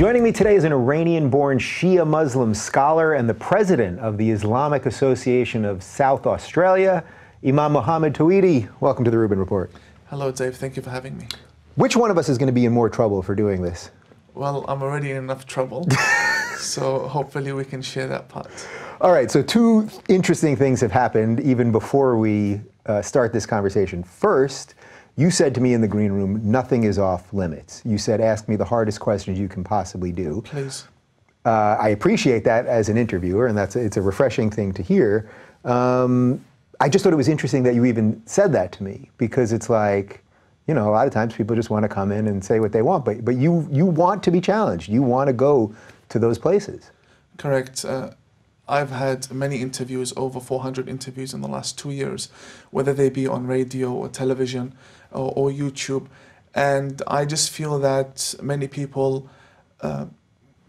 Joining me today is an Iranian born Shia Muslim scholar and the president of the Islamic Association of South Australia, Imam Mohammed Tawhidi. Welcome to the Rubin Report. Hello, Dave. Thank you for having me. Which one of us is going to be in more trouble for doing this? Well, I'm already in enough trouble, so hopefully we can share that part. All right, so two interesting things have happened even before we uh, start this conversation. First, you said to me in the green room, nothing is off limits. You said, ask me the hardest questions you can possibly do. Please. Uh, I appreciate that as an interviewer, and that's it's a refreshing thing to hear. Um, I just thought it was interesting that you even said that to me because it's like, you know, a lot of times people just want to come in and say what they want, but but you you want to be challenged. You want to go to those places. Correct. Uh, I've had many interviews, over 400 interviews in the last two years, whether they be on radio or television or, or YouTube. And I just feel that many people uh,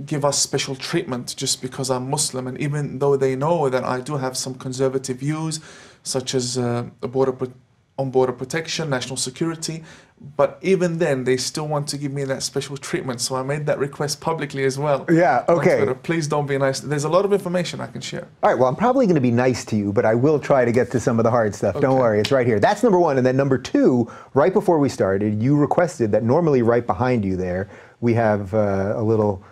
give us special treatment just because I'm Muslim. And even though they know that I do have some conservative views, such as uh, border on border protection, national security, but even then they still want to give me that special treatment. So I made that request publicly as well. Yeah, okay. Please don't be nice. There's a lot of information I can share. All right, well, I'm probably going to be nice to you, but I will try to get to some of the hard stuff. Okay. Don't worry, it's right here. That's number one. And then number two, right before we started, you requested that normally right behind you there, we have uh, a little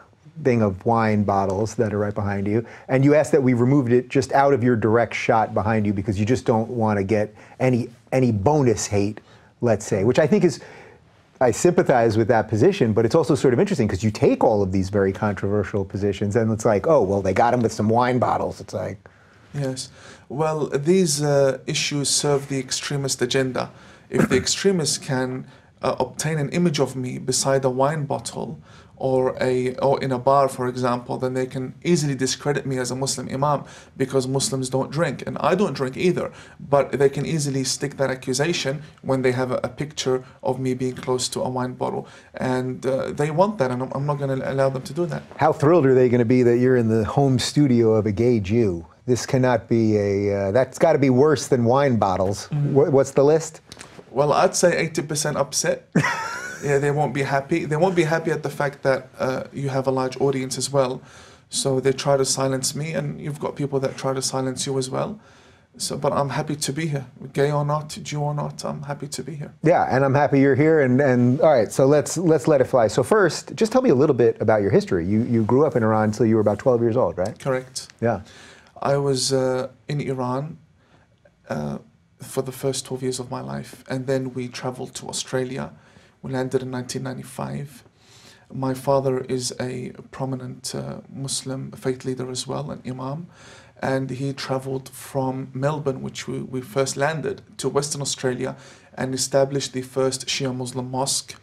thing of wine bottles that are right behind you, and you asked that we removed it just out of your direct shot behind you because you just don't want to get any any bonus hate, let's say, which I think is I sympathize with that position, but it's also sort of interesting because you take all of these very controversial positions, and it's like, oh, well, they got him with some wine bottles. It's like, yes, well, these uh, issues serve the extremist agenda. If the extremists can uh, obtain an image of me beside a wine bottle or a or in a bar for example then they can easily discredit me as a muslim imam because muslims don't drink and i don't drink either. But they can easily stick that accusation when they have a, a picture of me being close to a wine bottle. And uh, they want that and i'm, I'm not going to allow them to do that. How thrilled are they going to be that you're in the home studio of a gay jew? This cannot be a uh, that's got to be worse than wine bottles. Mm-hmm. what's the list? Well, I'd say 80% upset. yeah, they won't be happy. They won't be happy at the fact that uh, you have a large audience as well. So they try to silence me, and you've got people that try to silence you as well. So, but I'm happy to be here, gay or not, Jew or not. I'm happy to be here. Yeah, and I'm happy you're here. And, and all right, so let's let's let it fly. So first, just tell me a little bit about your history. You you grew up in Iran until you were about 12 years old, right? Correct. Yeah. I was uh, in Iran. Uh, for the first 12 years of my life. And then we traveled to Australia. We landed in 1995. My father is a prominent uh, Muslim faith leader as well, an imam. And he traveled from Melbourne, which we, we first landed, to Western Australia and established the first Shia Muslim mosque.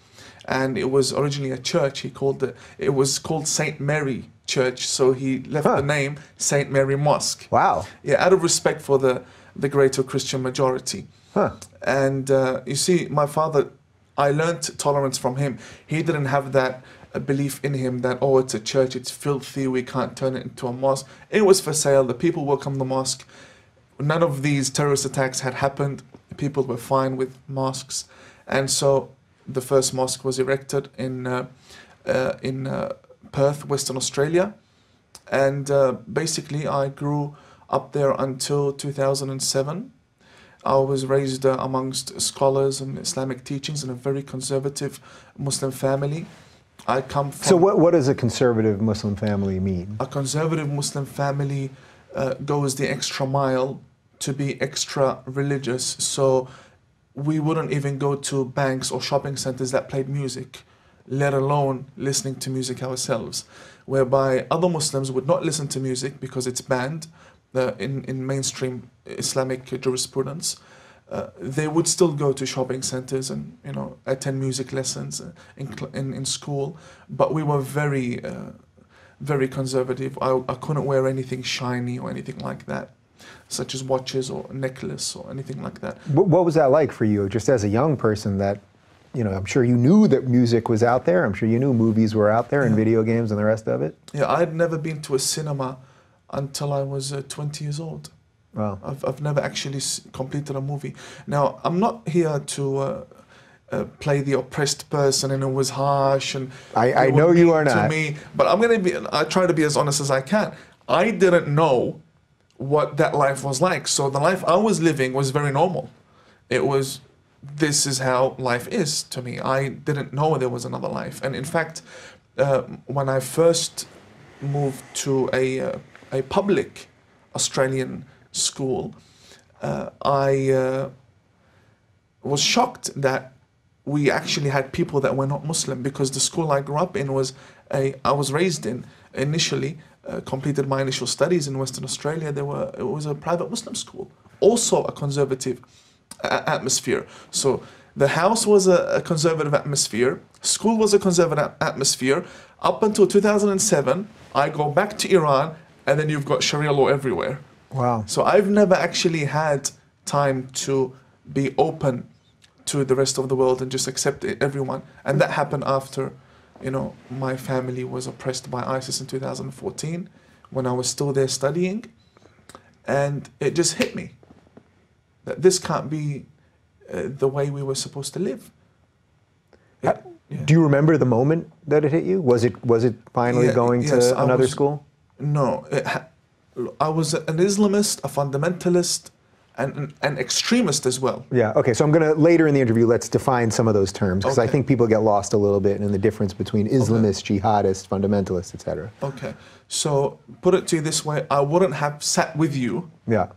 And it was originally a church. He called it, it was called St. Mary Church. So he left huh. the name St. Mary Mosque. Wow. Yeah, out of respect for the the greater Christian majority. Huh. And uh, you see, my father, I learned tolerance from him. He didn't have that uh, belief in him that, oh, it's a church, it's filthy, we can't turn it into a mosque. It was for sale, the people welcomed the mosque. None of these terrorist attacks had happened. People were fine with mosques. And so the first mosque was erected in, uh, uh in uh, Perth, Western Australia. And uh, basically, I grew up there until 2007. I was raised uh, amongst scholars and Islamic teachings in a very conservative Muslim family. I come from. So, what, what does a conservative Muslim family mean? A conservative Muslim family uh, goes the extra mile to be extra religious. So, we wouldn't even go to banks or shopping centers that played music, let alone listening to music ourselves. Whereby other Muslims would not listen to music because it's banned, in, in mainstream Islamic jurisprudence, uh, they would still go to shopping centers and you know attend music lessons in in, in school. But we were very uh, very conservative. I, I couldn't wear anything shiny or anything like that, such as watches or necklace or anything like that. What was that like for you, just as a young person? That you know, I'm sure you knew that music was out there. I'm sure you knew movies were out there and video games and the rest of it. Yeah, I had never been to a cinema until I was uh, 20 years old. Wow. I've, I've never actually completed a movie. Now, I'm not here to uh, uh, play the oppressed person and it was harsh and I- I know you are to not. me. But I'm gonna be. I try to be as honest as I can. I didn't know what that life was like. So the life I was living was very normal. It was. This is how life is to me. I didn't know there was another life, and in fact, uh, when I first moved to a uh, a public Australian school, uh, I uh, was shocked that we actually had people that were not Muslim because the school I grew up in was a I was raised in initially uh, completed my initial studies in Western Australia. There were it was a private Muslim school, also a conservative atmosphere. So the house was a, a conservative atmosphere. School was a conservative atmosphere. Up until 2007, I go back to Iran, and then you've got Sharia law everywhere. Wow. So I've never actually had time to be open to the rest of the world and just accept everyone. And that happened after, you know, my family was oppressed by ISIS in 2014 when I was still there studying. And it just hit me that this can't be uh, the way we were supposed to live. It- Uh, yeah. Do you remember the moment that it hit you? Was it was it finally Yeah, going yes, to I another was- school? No, I was an Islamist, a fundamentalist, and an, extremist as well. Yeah. Okay. So I'm gonna later in the interview let's define some of those terms because I think people get lost a little bit in the difference between Islamist, jihadist, fundamentalist, etc. Okay, so put it to you this way: I wouldn't have sat with you Yeah.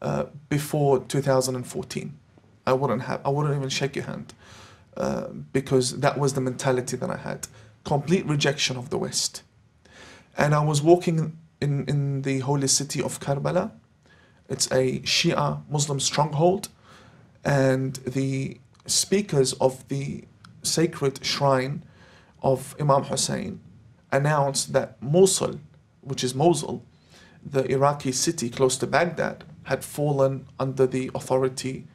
uh, before 2014. I wouldn't have. I wouldn't even shake your hand uh, because that was the mentality that I had: complete rejection of the West. And I was walking in in the holy city of Karbala. It's a Shia Muslim stronghold, and the speakers of the sacred shrine of Imam Hussein announced that Mosul, which is Mosul, the Iraqi city close to Baghdad, had fallen under the authority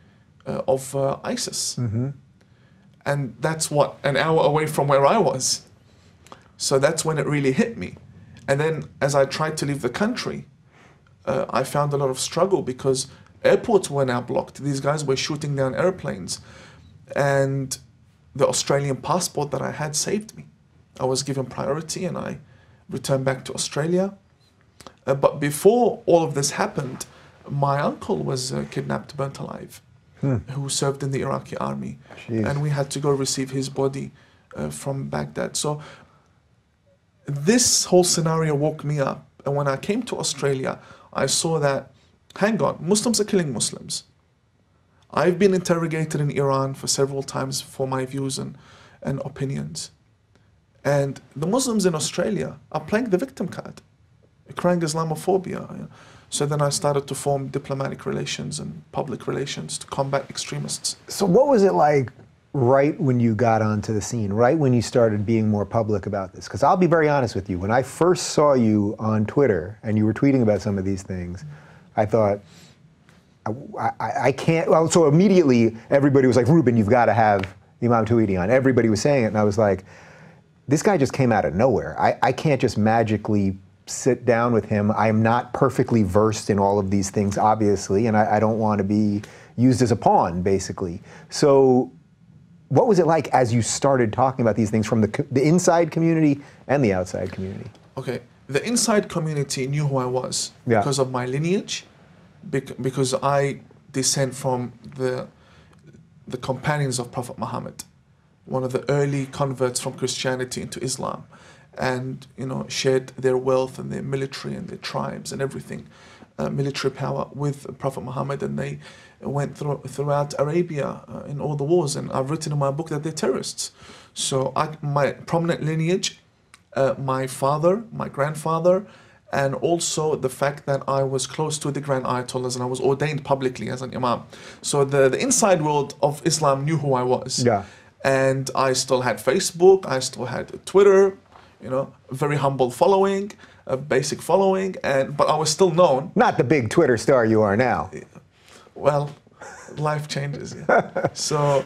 uh, of uh, ISIS. And that's what, an hour away from where I was. So that's when it really hit me. And then as I tried to leave the country, uh, I found a lot of struggle because airports were now blocked. These guys were shooting down airplanes. And the Australian passport that I had saved me. I was given priority and I returned back to Australia. Uh, but before all of this happened, my uncle was uh, kidnapped, burnt alive, who served in the Iraqi army. Jeez. And we had to go receive his body uh, from Baghdad. So this whole scenario woke me up. And when I came to Australia, I saw that, hang on, Muslims are killing Muslims. I've been interrogated in Iran for several times for my views and, and opinions. And the Muslims in Australia are playing the victim card, crying Islamophobia. So then I started to form diplomatic relations and public relations to combat extremists. So what was it like right when you got onto the scene, right when you started being more public about this? Because I'll be very honest with you, when I first saw you on Twitter and you were tweeting about some of these things, I thought, I, I, I can't. Well, so immediately everybody was like, Rubin, you've got to have Imam Tawhidi on. Everybody was saying it, and I was like, this guy just came out of nowhere. I, I can't just magically sit down with him. I am not perfectly versed in all of these things, obviously, and I, I don't want to be used as a pawn, basically. So, what was it like as you started talking about these things from the, the inside community and the outside community? Okay, the inside community knew who I was Yeah. because of my lineage, because I descend from the the companions of Prophet Muhammad, one of the early converts from Christianity into Islam, and you know shared their wealth and their military and their tribes and everything, uh, military power with Prophet Muhammad, and they went through, throughout Arabia uh, in all the wars. And I've written in my book that they're terrorists. So I, my prominent lineage uh, my father, my grandfather, and also the fact that I was close to the Grand Ayatollahs and I was ordained publicly as an Imam. So the, the inside world of Islam knew who I was. Yeah. And I still had Facebook, I still had Twitter, you know, very humble following, a basic following, and but I was still known. Not the big Twitter star you are now. Well, life changes. Yeah. so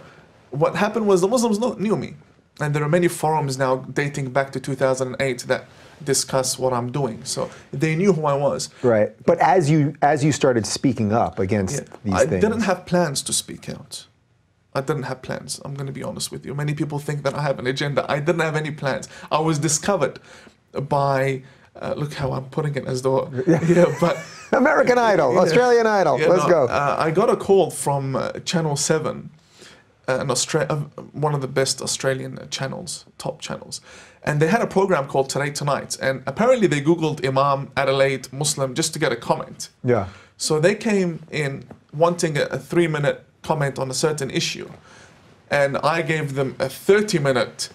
what happened was the Muslims knew me. And there are many forums now dating back to 2008 that discuss what I'm doing. So they knew who I was. Right. But as you as you started speaking up against Yeah. these I things, I didn't have plans to speak out. I didn't have plans. I'm going to be honest with you. Many people think that I have an agenda. I didn't have any plans. I was discovered by. Uh, look how I'm putting it as though. Yeah, but. American Idol, Yeah. Australian Idol. Yeah, Let's no, go. Uh, I got a call from uh, Channel 7, uh, an Austra- uh, one of the best Australian channels, top channels. And they had a program called Today Tonight. And apparently they Googled Imam, Adelaide, Muslim, just to get a comment. yeah. So they came in wanting a, a three minute comment on a certain issue. And I gave them a 30 minute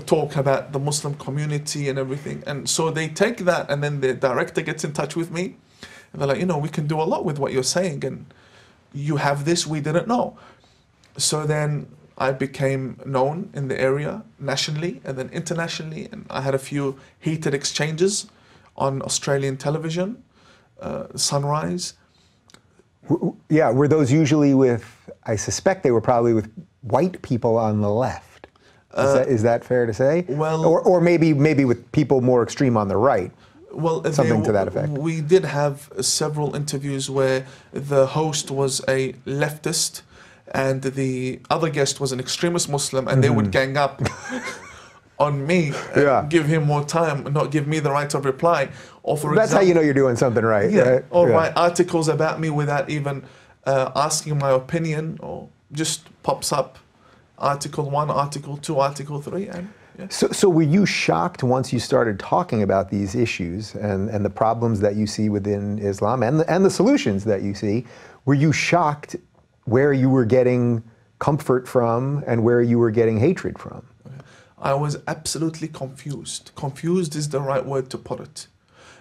talk about the Muslim community and everything. And so they take that, and then the director gets in touch with me. And they're like, you know, we can do a lot with what you're saying. And you have this we didn't know. So then I became known in the area nationally and then internationally. And I had a few heated exchanges on Australian television, uh, Sunrise. Yeah, were those usually with, I suspect they were probably with white people on the left. Is, that, is that fair to say? Uh, well- or, or maybe maybe with people more extreme on the right. Well, they- Something to that effect. We did have several interviews where the host was a leftist and the other guest was an extremist Muslim, and they would gang up on me, Mm-hmm. Yeah. give him more time, not give me the right of reply. Or for That's how you know you're doing something right. yeah, right? or Yeah. write articles about me without even uh, asking my opinion, or just pops up article one, article two, article three, and yeah. So, so were you shocked once you started talking about these issues and, and the problems that you see within Islam and the, and the solutions that you see? Were you shocked where you were getting comfort from and where you were getting hatred from? I was absolutely confused. Confused is the right word to put it.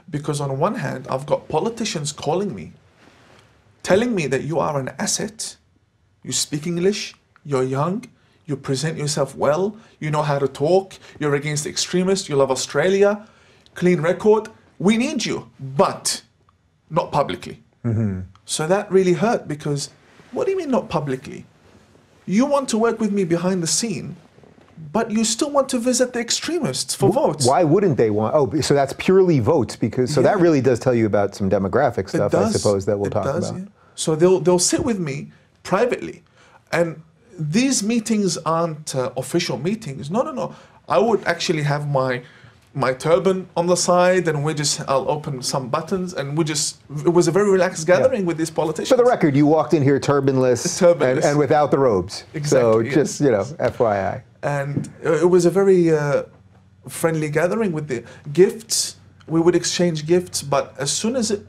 Because on one hand, I've got politicians calling me, telling me that you are an asset, you speak English, you're young, you present yourself well, you know how to talk, you're against extremists, you love Australia, clean record, we need you, but not publicly. Mm-hmm. So that really hurt because what do you mean not publicly? You want to work with me behind the scene, but you still want to visit the extremists for votes. Why wouldn't they want? Oh, so that's purely votes because so that really does tell you about some demographic stuff, I suppose that we'll It talk does, about. yeah. So they'll they'll sit with me privately, and these meetings aren't uh, official meetings. No, no, no. I would actually have my my turban on the side, and we just I'll open some buttons, and we just it was a very relaxed gathering with these politicians. For the record, you walked in here turbanless, Turbanless. And, and without the robes. Exactly. so Exactly, just you know, FYI. and uh, it was a very uh, friendly gathering with the gifts. We would exchange gifts, but as soon as it,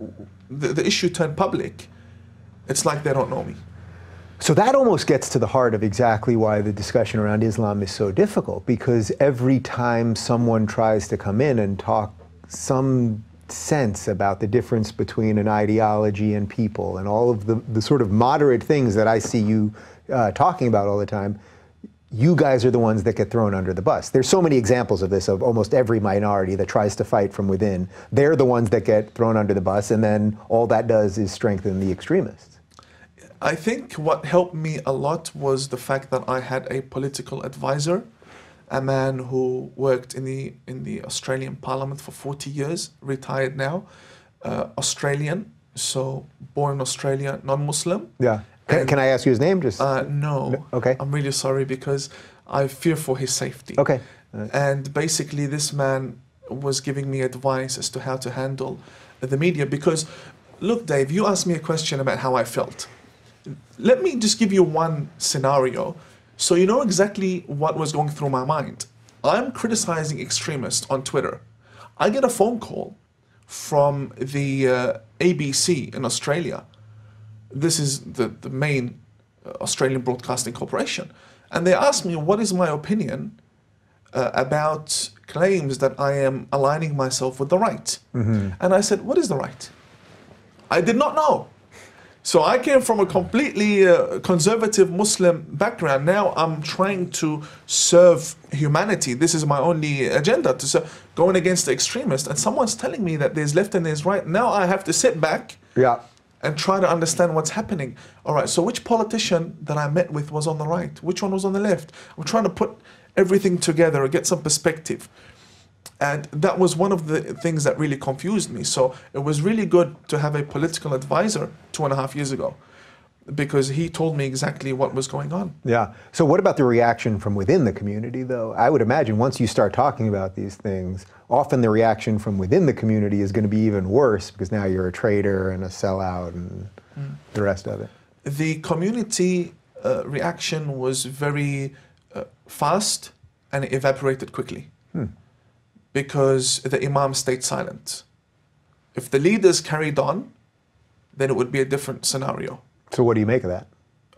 the, the issue turned public, it's like they don't know me. So that almost gets to the heart of exactly why the discussion around Islam is so difficult because every time someone tries to come in and talk some sense about the difference between an ideology and people and all of the, the sort of moderate things that I see you uh, talking about all the time, you guys are the ones that get thrown under the bus. There's so many examples of this of almost every minority that tries to fight from within. They're the ones that get thrown under the bus, and then all that does is strengthen the extremists. I think what helped me a lot was the fact that I had a political advisor, a man who worked in the in the Australian Parliament for 40 years, retired now, uh, Australian, so born in Australia, non-Muslim. Yeah. Can, And- can I ask you his name? Just Uh, no. okay. I'm really sorry because I fear for his safety. okay. And basically, this man was giving me advice as to how to handle the media. Because, look, Dave, you asked me a question about how I felt. Let me just give you one scenario so you know exactly what was going through my mind. I'm criticizing extremists on Twitter. I get a phone call from the uh, ABC in Australia. This is the, the main uh, Australian Broadcasting Corporation. And they asked me, what is my opinion uh, about claims that I am aligning myself with the right? And I said, what is the right? I did not know. So I came from a completely uh, conservative Muslim background. Now I'm trying to serve humanity. This is my only agenda to serve, going against the extremists. And someone's telling me that there's left and there's right. Now I have to sit back Yeah. and try to understand what's happening. All right, so which politician that I met with was on the right? Which one was on the left? I'm trying to put everything together, and get some perspective. And that was one of the things that really confused me. So it was really good to have a political advisor two and a half years ago. because he told me exactly what was going on. Yeah. So, what about the reaction from within the community, though? I would imagine once you start talking about these things, often the reaction from within the community is going to be even worse because now you're a traitor and a sellout and the rest of it. The community uh, reaction was very uh, fast and it evaporated quickly because the Imam stayed silent. If the leaders carried on, then it would be a different scenario. So, what do you make of that?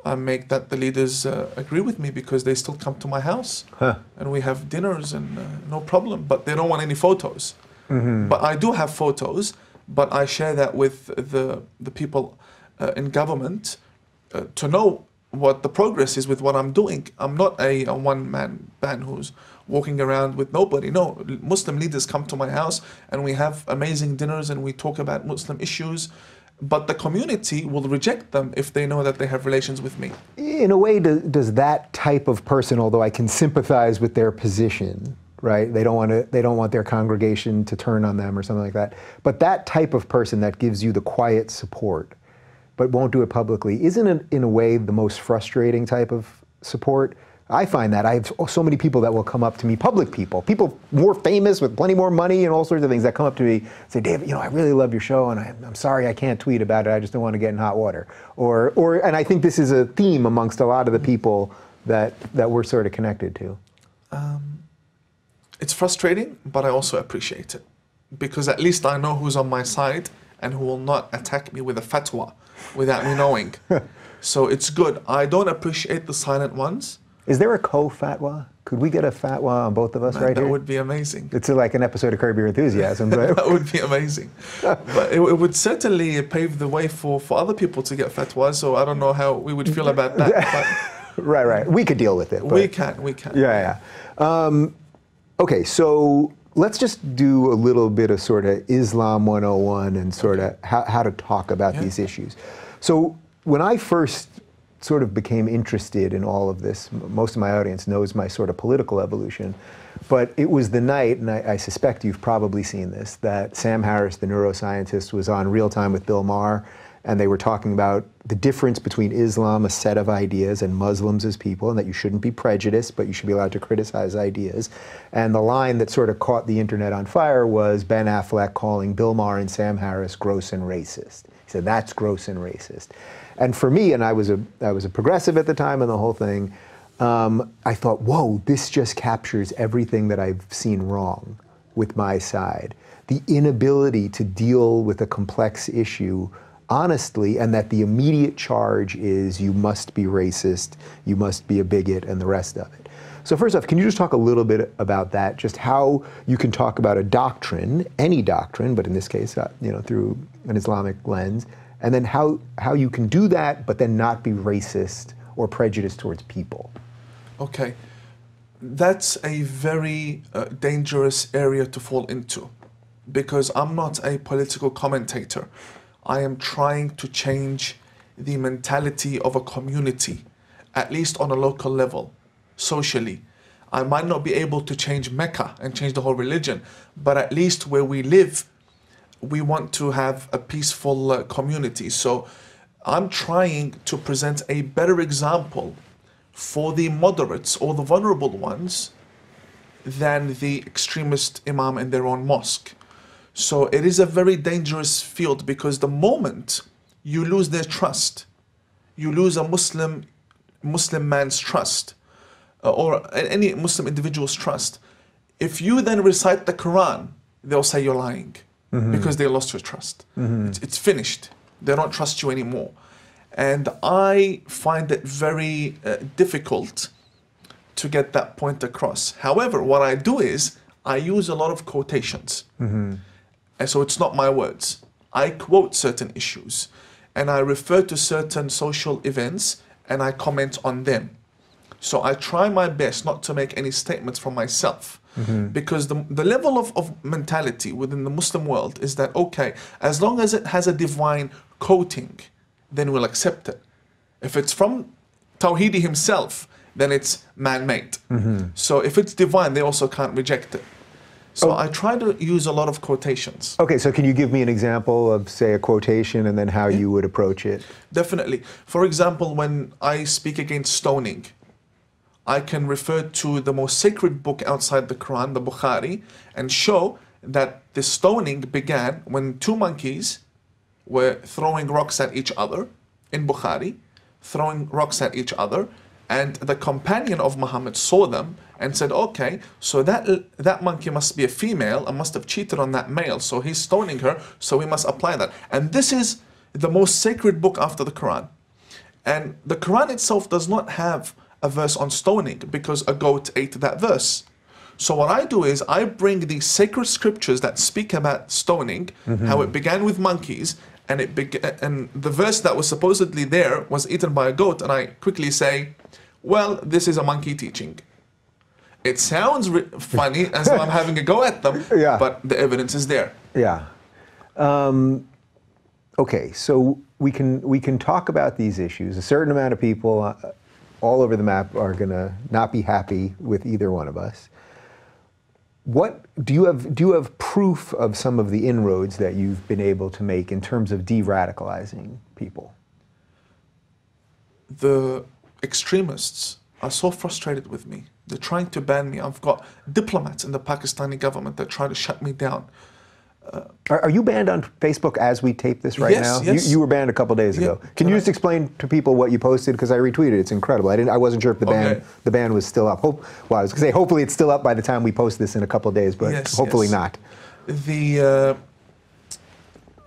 I make that the leaders uh, agree with me because they still come to my house Huh. and we have dinners and uh, no problem. But they don't want any photos. But I do have photos, but I share that with the the people uh, in government uh, to know what the progress is with what I'm doing. I'm not a, a one man band who's walking around with nobody. No, Muslim leaders come to my house and we have amazing dinners and we talk about Muslim issues. But the community will reject them if they know that they have relations with me. In a way, do, does that type of person, although I can sympathize with their position, right? They don't want to. They don't want their congregation to turn on them or something like that. But that type of person that gives you the quiet support, but won't do it publicly, isn't it in a way the most frustrating type of support? I find that I have so many people that will come up to me, public people, people more famous with plenty more money and all sorts of things that come up to me, say, David, you know, I really love your show, and I, I'm sorry I can't tweet about it. I just don't want to get in hot water. Or, or, and I think this is a theme amongst a lot of the people that that we're sort of connected to. Um, it's frustrating, but I also appreciate it because at least I know who's on my side and who will not attack me with a fatwa without me knowing. so it's good. I don't appreciate the silent ones. Is there a co-fatwa? Could we get a fatwa on both of us Man, right that here? would be amazing. It's like an episode of Curb Your Enthusiasm, but That would be amazing. but it, it would certainly pave the way for, for other people to get fatwas. So I don't know how we would feel about that. right, right. We could deal with it. We can, we can. Yeah, yeah. Um, okay, so let's just do a little bit of sort of Islam 101 and sort of how, how to talk about Yeah. these issues. So when I first sort of became interested in all of this, most of my audience knows my sort of political evolution, but it was the night, and I, I suspect you've probably seen this, that Sam Harris, the neuroscientist, was on Real Time with Bill Maher, and they were talking about the difference between Islam, a set of ideas, and Muslims as people, and that you shouldn't be prejudiced, but you should be allowed to criticize ideas. And the line that sort of caught the internet on fire was Ben Affleck calling Bill Maher and Sam Harris gross and racist. He said, that's gross and racist. And for me, and I was a, I was a progressive at the time and the whole thing, um, I thought, whoa, this just captures everything that I've seen wrong with my side. The inability to deal with a complex issue honestly, and that the immediate charge is you must be racist, you must be a bigot, and the rest of it. So, first off, can you just talk a little bit about that? Just how you can talk about a doctrine, any doctrine, but in this case, uh, you know, through an Islamic lens, and then how, how you can do that, but then not be racist or prejudiced towards people. Okay. That's a very uh, dangerous area to fall into because I'm not a political commentator. I am trying to change the mentality of a community, at least on a local level, socially. I might not be able to change Mecca and change the whole religion, but at least where we live, we want to have a peaceful uh, community. So I'm trying to present a better example for the moderates or the vulnerable ones than the extremist imam in their own mosque. So it is a very dangerous field because the moment you lose their trust, you lose a Muslim Muslim man's trust, uh, or any Muslim individual's trust. If you then recite the Quran, they'll say you're lying Mm-hmm. because they lost your trust. Mm-hmm. It's, it's finished. They don't trust you anymore. And I find it very uh, difficult to get that point across. However, what I do is I use a lot of quotations. Mm-hmm. And so it's not my words. I quote certain issues and I refer to certain social events and I comment on them. So I try my best not to make any statements from myself. Mm-hmm. Because the, the level of, of mentality within the Muslim world is that, okay, as long as it has a divine coating, then we'll accept it. If it's from Tawhidi himself, then it's man made. Mm-hmm. So if it's divine, they also can't reject it. So Oh. I try to use a lot of quotations. Okay, so can you give me an example of, say, a quotation and then how you would approach it? Definitely. For example, when I speak against stoning, I can refer to the most sacred book outside the Quran, the Bukhari, and show that the stoning began when two monkeys were throwing rocks at each other in Bukhari, throwing rocks at each other, and the companion of Muhammad saw them and said, "Okay, so that that monkey must be a female and must have cheated on that male, so he's stoning her, so we must apply that." And this is the most sacred book after the Quran. And the Quran itself does not have a verse on stoning because a goat ate that verse. So what I do is I bring these sacred scriptures that speak about stoning, how it began with monkeys, and it and the verse that was supposedly there was eaten by a goat, and I quickly say, well, this is a monkey teaching. It sounds re- funny as though I'm having a go at them, Yeah. but the evidence is there. Yeah. Um, okay, so we can we can talk about these issues. A certain amount of people uh, all over the map are going to not be happy with either one of us. What do you have? Do you have proof of some of the inroads that you've been able to make in terms of de-radicalizing people? the extremists are so frustrated with me. They're trying to ban me. I've got diplomats in the Pakistani government that try to shut me down. Are, are you banned on Facebook as we tape this right Yes, now? yes. You, you were banned a couple days Yeah, ago. Can you just explain to people what you posted? Because I retweeted. It's incredible. I didn't. I wasn't sure if the ban Okay. the ban was still up. Hope. Well, I was going to say hopefully it's still up by the time we post this in a couple days, but Yes, hopefully not. The uh,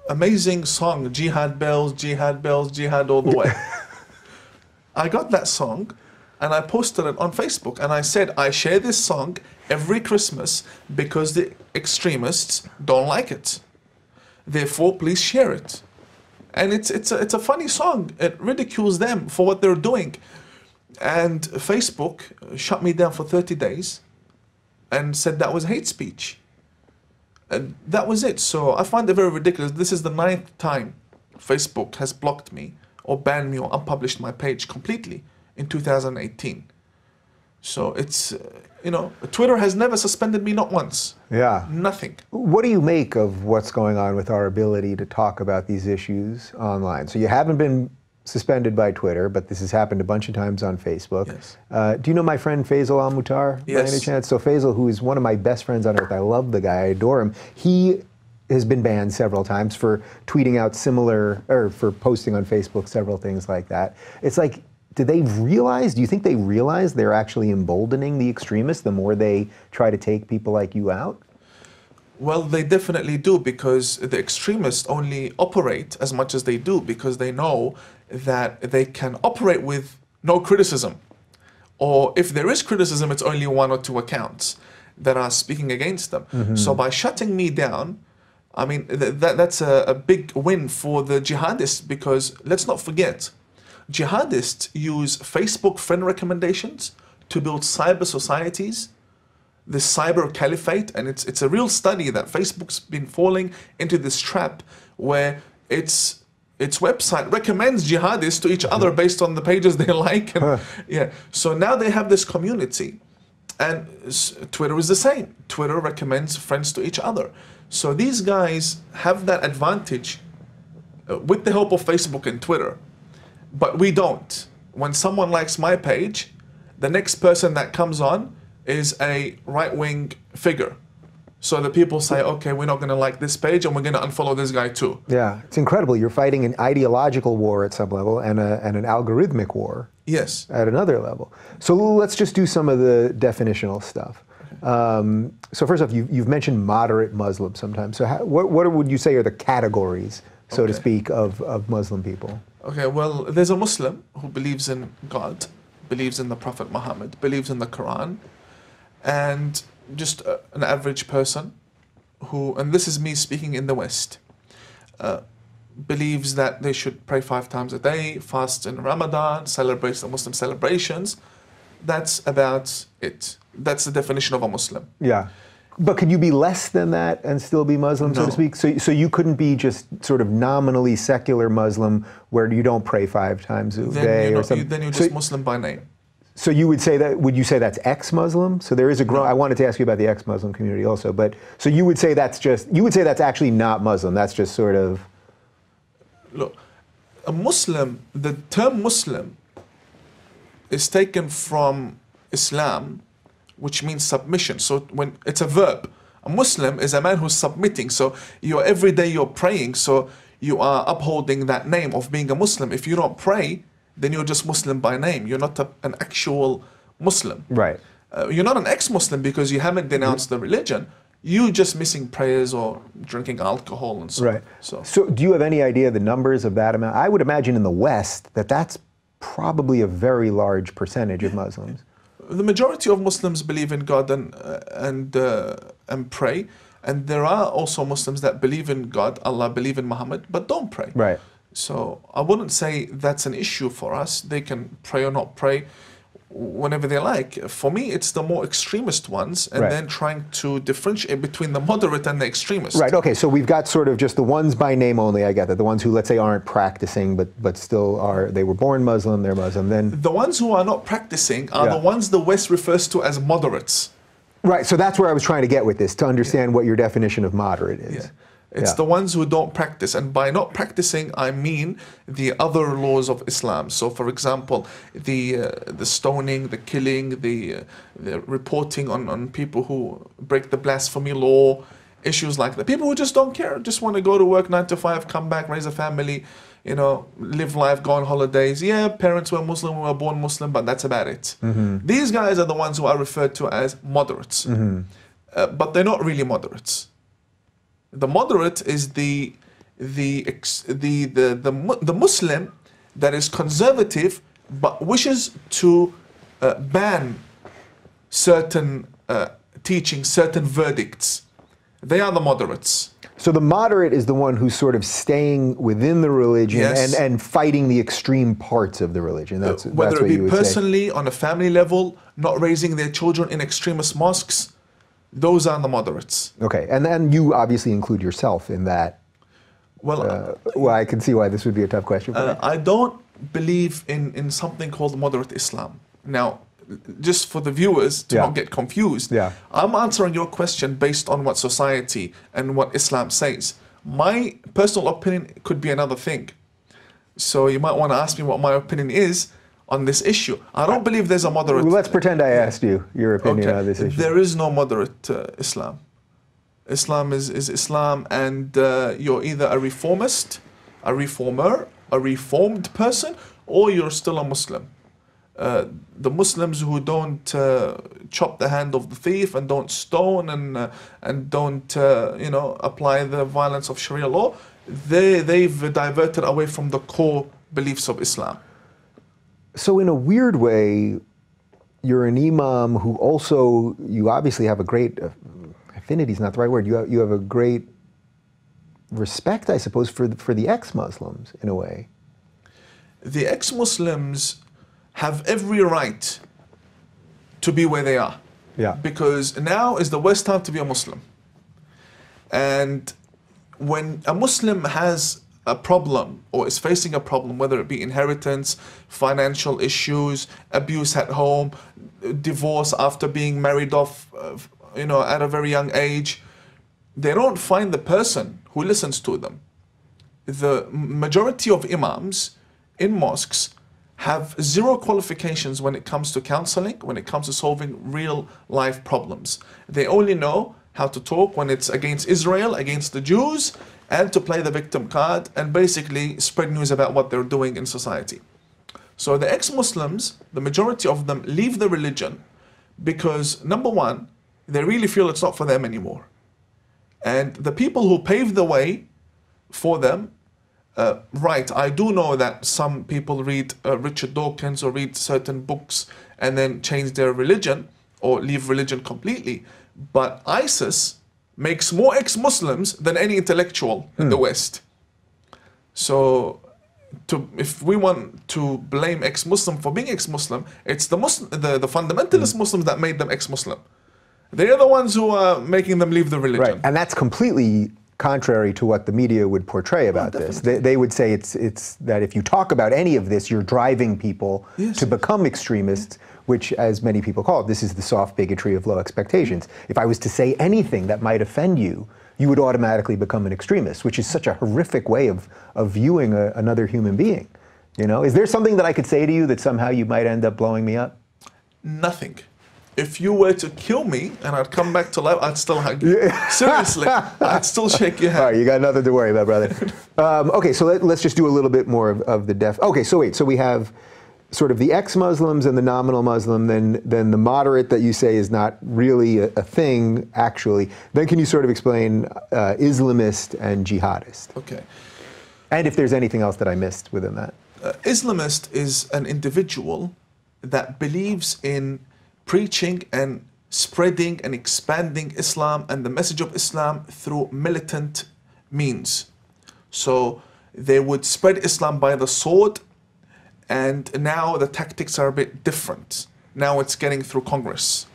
amazing song Jihad Bells, Jihad Bells, Jihad All the Way. I got that song and I posted it on Facebook and I said, I share this song every Christmas because the extremists don't like it. Therefore, please share it. And it's, it's, a, it's a funny song. It ridicules them for what they're doing. And Facebook shut me down for 30 days and said that was hate speech. And that was it. So I find it very ridiculous. This is the ninth time Facebook has blocked me or banned me or unpublished my page completely in 2018. So it's, you know, Twitter has never suspended me, not once. Yeah. Nothing. What do you make of what's going on with our ability to talk about these issues online? So you haven't been suspended by Twitter, but this has happened a bunch of times on Facebook. Yes. Uh, do you know my friend Faisal Al Mutar by any chance? So Faisal, who is one of my best friends on earth, I love the guy, I adore him. He has been banned several times for tweeting out similar, or for posting on Facebook several things like that. It's like, do they realize? Do you think they realize they're actually emboldening the extremists the more they try to take people like you out? Well, they definitely do because the extremists only operate as much as they do because they know that they can operate with no criticism. Or if there is criticism, it's only one or two accounts that are speaking against them. Mm-hmm. So by shutting me down, I mean, th- that, that's a, a big win for the jihadists because let's not forget, jihadists use Facebook friend recommendations to build cyber societies the cyber caliphate, and it's it's a real study that Facebook's been falling into this trap where its its website recommends jihadists to each other based on the pages they like, and yeah. So now they have this community, and Twitter is the same. Twitter recommends friends to each other. So these guys have that advantage uh, with the help of Facebook and Twitter, but we don't. When someone likes my page, the next person that comes on is a right wing figure. So the people say, okay, we're not going to like this page and we're going to unfollow this guy too. Yeah, it's incredible. You're fighting an ideological war at some level and, a, and an algorithmic war Yes. at another level. So let's just do some of the definitional stuff. Um, so first off, you, you've mentioned moderate Muslims sometimes. So how, what, what would you say are the categories, so to speak, of, of Muslim people? Okay, well, there's a Muslim who believes in God, believes in the Prophet Muhammad, believes in the Quran, and just uh, an average person who, and this is me speaking in the West, uh, believes that they should pray five times a day, fast in Ramadan, celebrates the Muslim celebrations. That's about it. That's the definition of a Muslim. Yeah. But could you be less than that and still be Muslim, so to speak? So, so you couldn't be just sort of nominally secular Muslim where you don't pray five times a Then day or not, you, something? then you're So- just Muslim by name. So you would say that? Would you say that's ex-Muslim? So there is a grow. I wanted to ask you about the ex-Muslim community also, but so you would say that's just you would say that's actually not Muslim. That's just sort of Look, a Muslim, the term Muslim is taken from Islam, which means submission. So when it's a verb, a Muslim is a man who's submitting. So you're every day you're praying. So you are upholding that name of being a Muslim. If you don't pray, then you're just Muslim by name. You're not a, an actual Muslim. right. Uh, you're not an ex-Muslim because you haven't denounced the religion. You just missing prayers or drinking alcohol and so on. Right. So So, do you have any idea the numbers of that amount? I would imagine in the West that that's probably a very large percentage of Muslims. The majority of Muslims believe in God and uh, and uh, and pray, and there are also Muslims that believe in God, Allah, believe in Muhammad, but don't pray. Right. So I wouldn't say that's an issue for us. They can pray or not pray whenever they like. For me, it's the more extremist ones, and Right. then trying to differentiate between the moderate and the extremist. Right. Okay. So we've got sort of just the ones by name only. I get that. The ones who, let's say, aren't practicing, but but still are. They were born Muslim. They're Muslim. Then The ones who are not practicing are Yeah. the ones the West refers to as moderates. right. So that's where I was trying to get with this to understand what your definition of moderate is. Yeah. It's Yeah. the ones who don't practice. And by not practicing, I mean the other laws of Islam. So, for example, the, uh, the stoning, the killing, the, uh, the reporting on, on people who break the blasphemy law, issues like that. People who just don't care, just want to go to work nine to five, come back, raise a family, you know, live life, go on holidays. Yeah, parents were Muslim, we were born Muslim, but that's about it. These guys are the ones who are referred to as moderates. Uh, but they're not really moderates. The moderate is the the ex, the the the, the Muslim that is conservative but wishes to uh, ban certain uh, teachings, certain verdicts. They are the moderates. So the moderate is the one who's sort of staying within the religion Yes. and, and fighting the extreme parts of the religion. That's, Whether that's it what be would say. personally, on a family level, not raising their children in extremist mosques, those are the moderates. Okay, and then you obviously include yourself in that. Well, Uh, well, I can see why this would be a tough question. For Uh. I don't believe in, in something called moderate Islam. Now, just for the viewers to Yeah. not get confused, Yeah. I'm answering your question based on what society and what Islam says. My personal opinion could be another thing. So you might want to ask me what my opinion is on this issue. I don't believe there's a moderate. Well, let's pretend I asked you your opinion on this issue. There is no moderate uh, Islam. Islam is, is Islam, and uh, you're either a reformist, a reformer, a reformed person, or you're still a Muslim. Uh, the Muslims who don't uh, chop the hand of the thief and don't stone and uh, and don't uh, you know apply the violence of Sharia law, they they've diverted away from the core beliefs of Islam. So, in a weird way, you're an imam who also, you obviously have a great, uh, affinity is not the right word, you have, you have a great respect, I suppose, for the, for the ex Muslims in a way. the ex-Muslims have every right to be where they are. Yeah. Because now is the worst time to be a Muslim. And when a Muslim has a problem or is facing a problem, whether it be inheritance, financial issues, abuse at home, divorce after being married off, uh, you know, at a very young age, they don't find the person who listens to them the majority of imams in mosques have zero qualifications when it comes to counseling, when it comes to solving real life problems. They only know how to talk when it's against Israel, against the Jews, and to play the victim card and basically spread news about what they're doing in society. So the ex Muslims, the majority of them leave the religion because, number one, they really feel it's not for them anymore. And the people who paved the way for them. Uh, right, I do know that some people read uh, Richard Dawkins or read certain books and then change their religion or leave religion completely. But ISIS makes more ex Muslims than any intellectual in the hmm. West. So, to, if we want to blame ex Muslim for being ex Muslim, it's the, Muslim, the, the fundamentalist hmm. Muslims that made them ex Muslim. They're the ones who are making them leave the religion. Right, and that's completely contrary to what the media would portray about this. They, they would say it's it's that if you talk about any of this, you're driving people Yes. to become extremists, which, as many people call it, this is the soft bigotry of low expectations. If I was to say anything that might offend you, you would automatically become an extremist, which is such a horrific way of, of viewing a, another human being. You know, is there something that I could say to you that somehow you might end up blowing me up? Nothing. If you were to kill me and I'd come back to life, I'd still hug you. Seriously, I'd still shake your hand. All right, you got nothing to worry about, brother. um, okay, so let, us just do a little bit more of, of the def. Okay, so wait, so we have sort of the ex-Muslims and the nominal Muslim, then then the moderate that you say is not really a, a thing actually. Then can you sort of explain uh, Islamist and jihadist? Okay. And if there's anything else that I missed within that. Uh, Islamist is an individual that believes in preaching and spreading and expanding Islam and the message of Islam through militant means. So they would spread Islam by the sword and now the tactics are a bit different. Now it's getting through Congress.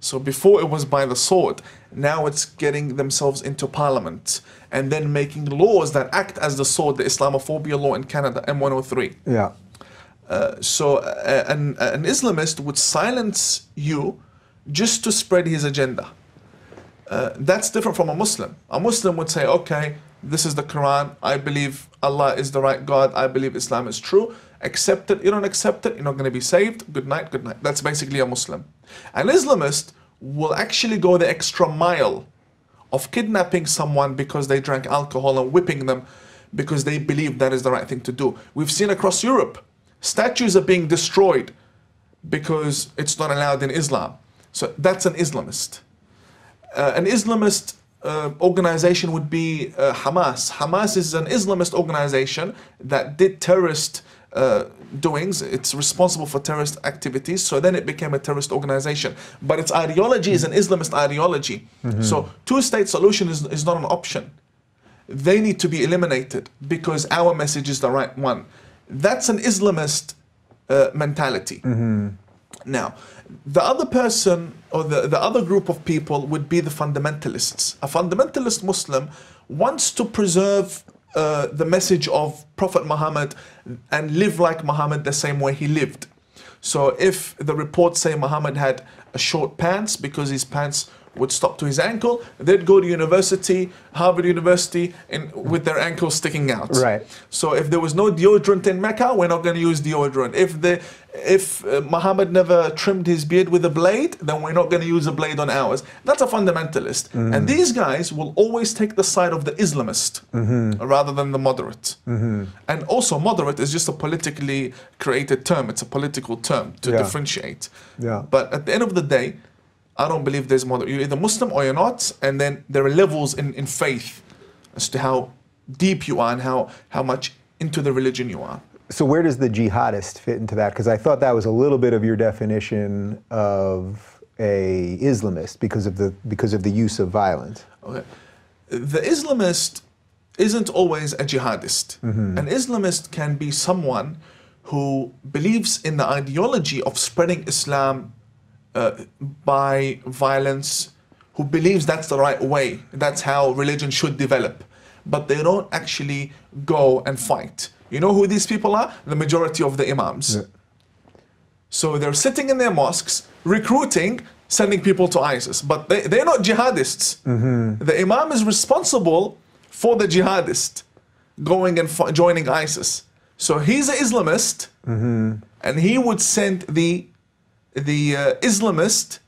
So before it was by the sword, now it's getting themselves into parliament and then making laws that act as the sword, the Islamophobia law in Canada, M103. Yeah. Uh, so uh, an, an Islamist would silence you just to spread his agenda. Uh, that's different from a Muslim. A Muslim would say, okay, this is the Quran. I believe Allah is the right God. I believe Islam is true accept it, you don't accept it, you're not going to be saved. Good night, good night. That's basically a Muslim. An Islamist will actually go the extra mile of kidnapping someone because they drank alcohol and whipping them because they believe that is the right thing to do. We've seen across Europe, statues are being destroyed because it's not allowed in Islam. So that's an Islamist. Uh, an Islamist uh, organization would be uh, Hamas. Hamas is an Islamist organization that did terrorist uh, doings. It's responsible for terrorist activities. So then it became a terrorist organization. But its ideology is an Islamist ideology. Mm-hmm. So two-state solution is, is not an option. They need to be eliminated because our message is the right one. That's an Islamist uh, mentality. Mm-hmm. Now, the other person or the, the other group of people would be the fundamentalists. A fundamentalist Muslim wants to preserve uh, the message of Prophet Muhammad and live like Muhammad the same way he lived. So if the reports say Muhammad had a short pants because his pants would stop to his ankle. They'd go to university, Harvard University, and with their ankles sticking out. Right. So if there was no deodorant in Mecca, we're not going to use deodorant. If the if uh, Muhammad never trimmed his beard with a blade, then we're not going to use a blade on ours. That's a fundamentalist. Mm-hmm. And these guys will always take the side of the Islamist mm-hmm. rather than the moderate. Mm-hmm. And also, moderate is just a politically created term. It's a political term to yeah. differentiate. Yeah. But at the end of the day, I don't believe there's more. You're either Muslim or you're not, and then there are levels in, in faith as to how deep you are and how, how much into the religion you are. So where does the jihadist fit into that? Because I thought that was a little bit of your definition of a Islamist because of the because of the use of violence. Okay. The Islamist isn't always a jihadist. Mm-hmm. An Islamist can be someone who believes in the ideology of spreading Islam uh, by violence, who believes that's the right way, that's how religion should develop, but they don't actually go and fight. You know who these people are? The majority of the imams. Yeah. So they're sitting in their mosques, recruiting, sending people to ISIS, but they, they're not jihadists. Mm-hmm. The imam is responsible for the jihadist going and joining ISIS. So he's an Islamist, mm-hmm. and he would send the the uh, Islamist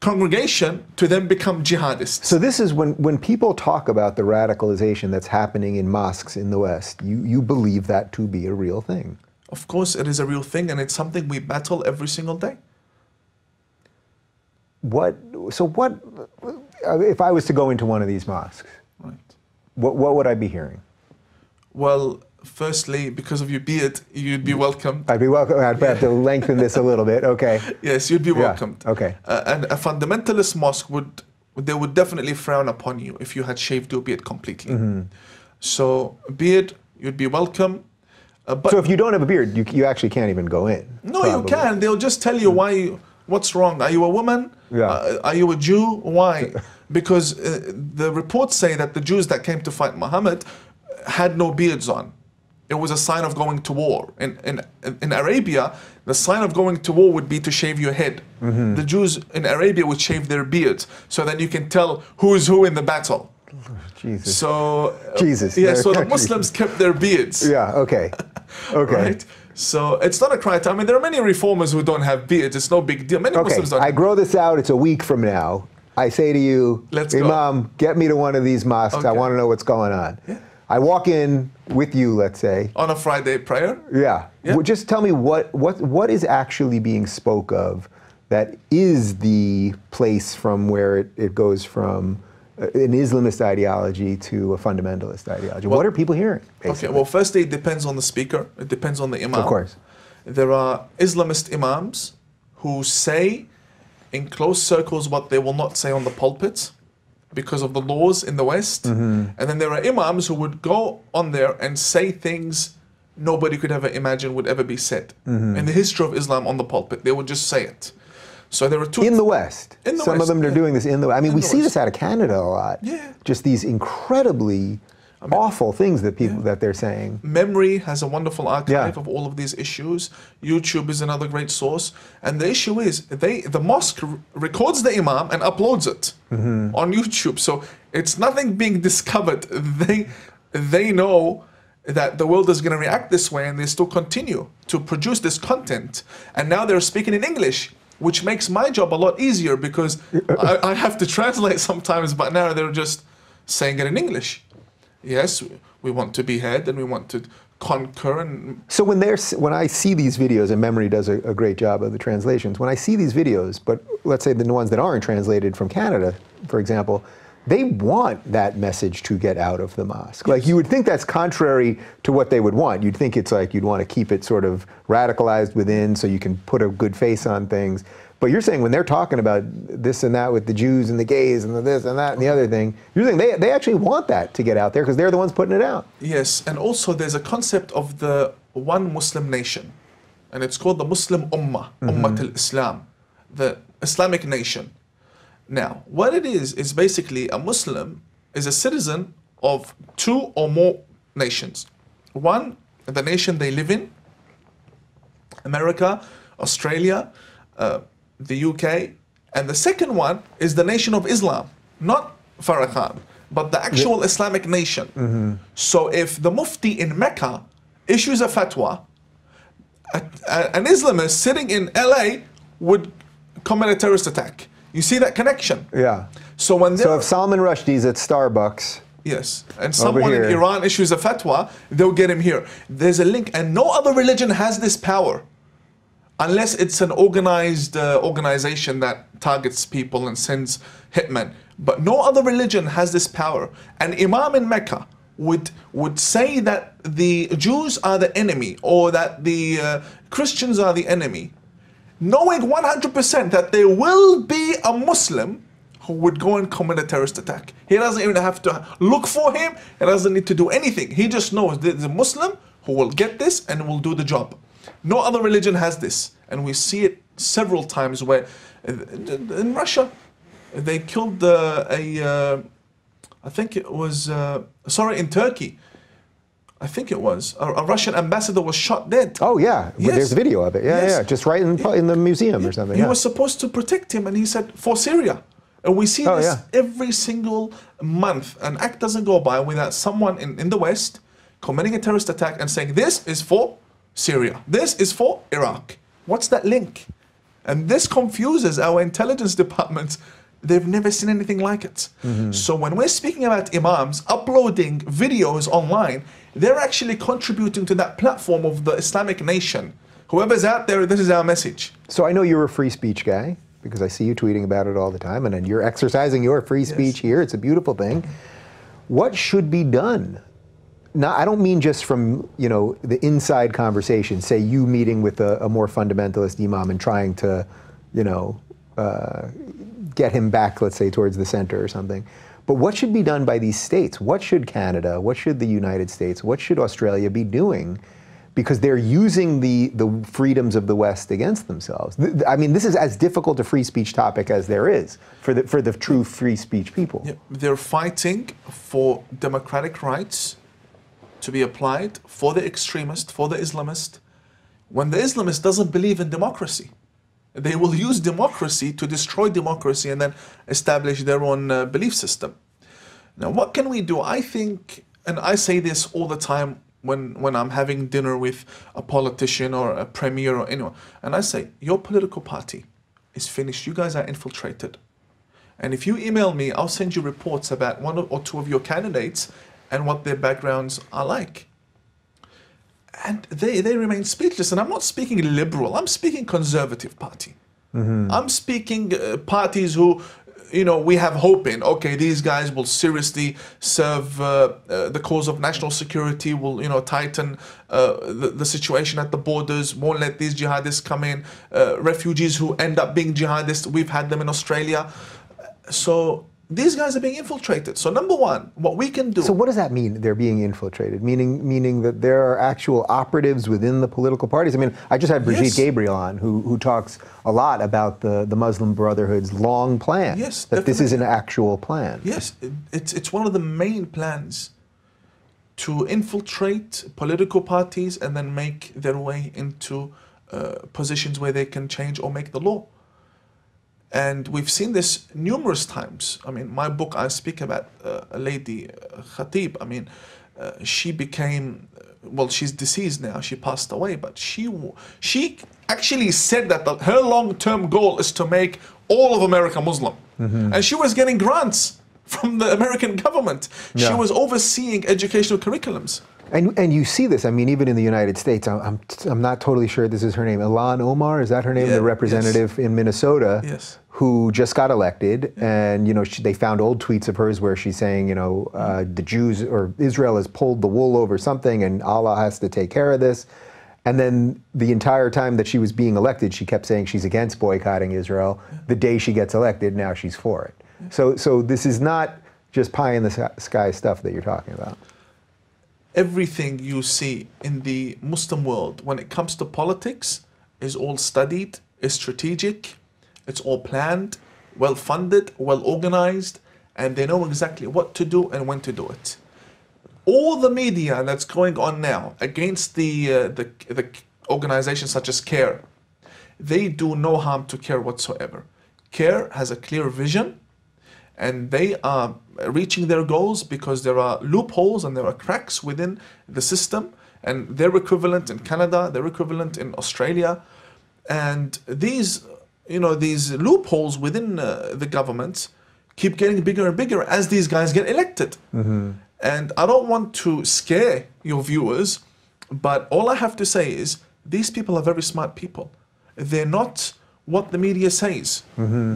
congregation to then become jihadists. So this is when, when people talk about the radicalization that's happening in mosques in the West, you, you believe that to be a real thing. Of course it is a real thing and it's something we battle every single day. What, so what, if I was to go into one of these mosques, right. what, what would I be hearing? Well, firstly, because of your beard, you'd be welcome. I'd be welcome. I'd have to lengthen this a little bit. Okay. Yes, you'd be welcomed. Yeah. Okay. Uh, and a fundamentalist mosque would they would definitely frown upon you if you had shaved your beard completely. Mm-hmm. So beard, you'd be welcome. Uh, but so if you don't have a beard, you, you actually can't even go in. No, probably. you can. They'll just tell you why. You, what's wrong? Are you a woman? Yeah. Uh, are you a Jew? Why? because uh, the reports say that the Jews that came to fight Muhammad had no beards on it was a sign of going to war. In, in, in Arabia, the sign of going to war would be to shave your head. The Jews in Arabia would shave their beards so that you can tell who is who in the battle. Jesus. So, uh, Jesus, yeah, they're- so the Muslims kept their beards. yeah. Okay. Okay. Right? So it's not a crime. I mean, there are many reformers who don't have beards. It's no big deal. Many Okay. Muslims don't. I grow this out. It's a week from now. I say to you, Let's go. Imam, get me to one of these mosques. I want to know what's going on. I walk in with you, let's say. on a Friday prayer. Yeah. Yeah. Well, Just tell me what, what, what is actually being spoke of that is the place from where it, it goes from uh, an Islamist ideology to a fundamentalist ideology. what are people hearing? Okay, well, firstly, it depends on the speaker. It depends on the imam. Of course. There are Islamist imams who say in close circles what they will not say on the pulpit because of the laws in the West. Mm-hmm. And then there are imams who would go on there and say things nobody could ever imagine would ever be said Mm-hmm. in the history of Islam on the pulpit. They would just say it. So there are two. in the West. In the Some of West, them are yeah. doing this in the. I mean, In we see West. this out of Canada a lot. Yeah. Just these incredibly awful things that people that they're saying. MEMRI has a wonderful archive Yeah. of all of these issues. YouTube is another great source, and the issue is they the mosque records the imam and uploads it Mm-hmm. on YouTube. So it's nothing being discovered. They they know that the world is going to react this way, and they still continue to produce this content. And now they're speaking in English. Which makes my job a lot easier because I, I have to translate sometimes, but now they're just saying it in English. Yes, we- want to be heard and we want to conquer and So when they're when I see these videos, and MEMRI does a, a great job of the translations. When I see these videos, but let's say the ones that aren't translated from Canada, for example, they want that message to get out of the mosque. Like you would think that's contrary to what they would want. You'd think it's like you'd want to keep it sort of radicalized within, so you can put a good face on things. But you're saying when they're talking about this and that with the Jews and the gays and the this and that and the other thing, you're saying they, they actually want that to get out there because they're the ones putting it out. yes, and also there's a concept of the one Muslim nation, and it's called the Muslim Ummah, Ummat al-Islam, the Islamic nation. Now, what it is is basically a Muslim is a citizen of two or more nations. One, the nation they live in, America, Australia, uh, the UK, and the second one is the nation of Islam, not Farrakhan, but the actual Islamic nation. Mm-hmm. So if the Mufti in Mecca issues a fatwa, a, a- an Islamist sitting in LA would commit a terrorist attack. You see that connection? Yeah. So when So if Salman Rushdie's at Starbucks, Yes, and someone in. Iran issues a fatwa, they'll get him here. There's a link, and no other religion has this power, unless it's an organized uh, organization that targets people and sends hitmen. But no other religion has this power. An imam in Mecca would would say that the Jews are the enemy or that the uh, Christians are the enemy, knowing 100% that there will be a Muslim who would go and commit a terrorist attack. He doesn't even have to look for him, he doesn't need to do anything. He just knows there's a Muslim who will get this and will do the job. No other religion has this. And we see it several times where uh, in Russia, they killed uh, a, uh, I think it was, uh, sorry, in Turkey. I think it was a, a Russian ambassador was shot dead. oh yeah, Yes. there's video of it. Yeah, Yes. yeah, just right in, in the museum or something. He yeah. was supposed to protect him, and he said, for Syria. And we see Oh, this yeah. every single month. An act doesn't go by without someone in, in the West committing a terrorist attack and saying, this is for Syria. This is for Iraq. What's that link? And this confuses our intelligence departments. They've never seen anything like it. Mm-hmm. So when we're speaking about imams uploading videos online, they're actually contributing to that platform of the Islamic nation. Whoever's out there, this is our message. So I know you're a free speech guy because I see you tweeting about it all the time, and then you're exercising your free speech here. It's a beautiful thing. What should be done? Now, I don't mean just from you know the inside conversation. Say you meeting with a, a more fundamentalist imam and trying to, you know, uh, get him back, let's say, towards the center or something. But what should be done by these states? What should Canada? What should the United States? What should Australia be doing? Because they're using the, the freedoms of the West against themselves. Th- th- I mean, this is as difficult a free speech topic as there is for the, for the true free speech people. Yeah, they're fighting for democratic rights to be applied for the extremist, for the Islamist, when the Islamist doesn't believe in democracy. They will use democracy to destroy democracy and then establish their own uh, belief system. Now, what can we do? I think, and I say this all the time when, when I'm having dinner with a politician or a premier or anyone, and I say, Your political party is finished. You guys are infiltrated. And if you email me, I'll send you reports about one or two of your candidates and what their backgrounds are like. And they, they remain speechless. And I'm not speaking liberal, I'm speaking conservative party. I'm speaking uh, parties who, you know, we have hope in. Okay, these guys will seriously serve uh, uh, the cause of national security, will, you know, tighten uh, the, the situation at the borders, won't let these jihadists come in. Uh, refugees who end up being jihadists, we've had them in Australia. So these guys are being infiltrated. So number one, what we can do. So what does that mean? They're being infiltrated, meaning meaning that there are actual operatives within the political parties. I mean, I just had Brigitte Yes. Gabriel on, who who talks a lot about the the Muslim Brotherhood's long plan. Yes, that this is an actual plan. Yes, it- it's it's one of the main plans to infiltrate political parties and then make their way into uh, positions where they can change or make the law. And we've seen this numerous times. I mean, my book, I speak about uh, a lady, uh, Khatib. I mean, uh, she became, uh, well, she's deceased now. She passed away, but she she actually said that the, her long-term goal is to make all of America Muslim, and she was getting grants from the American government. She was overseeing educational curriculums. And and you see this. I mean, even in the United States, I'm I'm, I'm not totally sure this is her name. Ilhan Omar is that her name? Yeah, the representative in Minnesota. Yes. Who just got elected, and you know she, they found old tweets of hers where she's saying, you know, uh, the Jews or Israel has pulled the wool over something, and Allah has to take care of this. And then the entire time that she was being elected, she kept saying she's against boycotting Israel. The day she gets elected, now she's for it. So so this is not just pie in the sky- stuff that you're talking about. everything you see in the Muslim world when it comes to politics is all studied, is strategic, it's all planned, well funded, well organized, and they know exactly what to do and when to do it. All the media that's going on now against the uh, the, the organizations such as CAIR, they do no harm to CAIR whatsoever. CAIR has a clear vision and they are reaching their goals because there are loopholes and there are cracks within the system and they're equivalent in Canada, they're equivalent in Australia and these you know these loopholes within uh, the government keep getting bigger and bigger as these guys get elected. And I don't want to scare your viewers, but all I have to say is these people are very smart people. They're not what the media says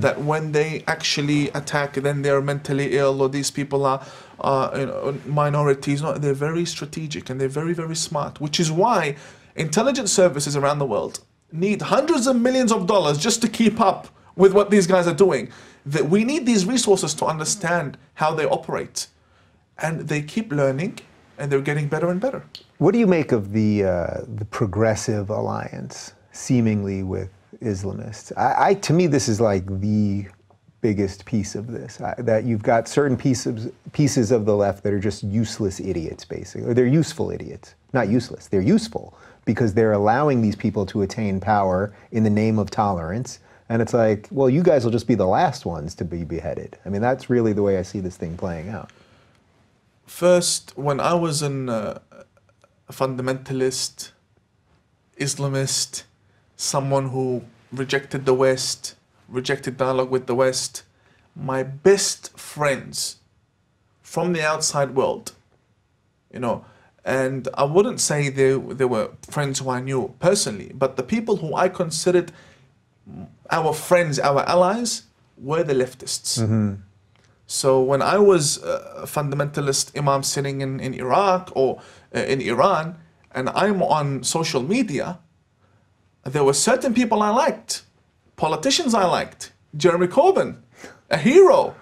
that when they actually attack, then they're mentally ill or these people are uh, you know, minorities. No, they're very strategic and they're very, very smart, which is why intelligence services around the world need hundreds of millions of dollars just to keep up with what these guys are doing. That we need these resources to understand how they operate and they keep learning and they're getting better and better. What do you make of the uh, the progressive alliance, seemingly with Islamists? I, I to me, this is like the biggest piece of this. I, that you've got certain pieces pieces of the left that are just useless idiots, basically, or they're useful idiots, not useless. They're useful because they're allowing these people to attain power in the name of tolerance. And it's like, well, you guys will just be the last ones to be beheaded. I mean, that's really the way I see this thing playing out. First, when I was an, uh, a fundamentalist, Islamist, someone who rejected the West, rejected dialogue with the West, my best friends from the outside world, you know, and I wouldn't say they, they were friends who I knew personally, but the people who I considered our friends, our allies, were the leftists. So when I was a fundamentalist imam sitting in, in Iraq or uh, in Iran, and I'm on social media, there were certain people I liked, politicians I liked, Jeremy Corbyn, a hero,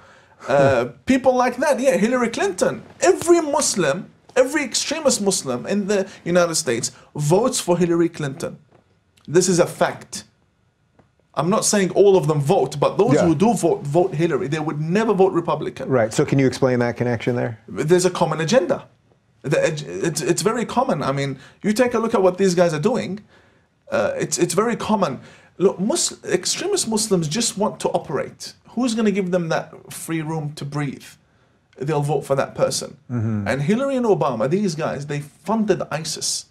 uh, people like that, yeah, Hillary Clinton. Every Muslim, every extremist Muslim in the United States votes for Hillary Clinton. This is a fact. I'm not saying all of them vote, but those Yeah. who do vote vote Hillary. They would never vote Republican. Right. So, can you explain that connection there? There's a common agenda. It's, it's very common. I mean, you take a look at what these guys are doing. Uh, it's, it's very common. Look, Mus- extremist Muslims just want to operate. Who's going to give them that free room to breathe? They'll vote for that person. And Hillary and Obama, these guys, they funded ISIS.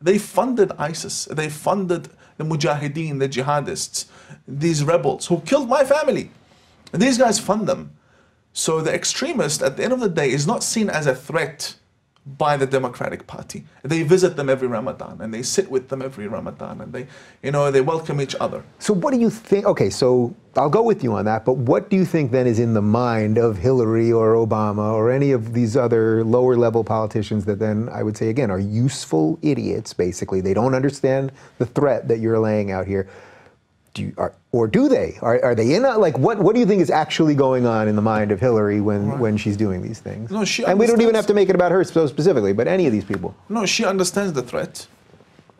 They funded ISIS. They funded the Mujahideen, the jihadists, these rebels who killed my family. And these guys fund them. So the extremist, at the end of the day, is not seen as a threat by the Democratic Party. They visit them every Ramadan and they sit with them every Ramadan and they, you know, they welcome each other. So what do you think? Okay, so I'll go with you on that, but what do you think then is in the mind of Hillary or Obama or any of these other lower level politicians that then I would say again are useful idiots basically. They don't understand the threat that you're laying out here. Do you, are, or do they? Are, are they in a, like what what do you think is actually going on in the mind of Hillary when when she's doing these things? No, she and we don't even have to make it about her so specifically, but any of these people. No, she understands the threat,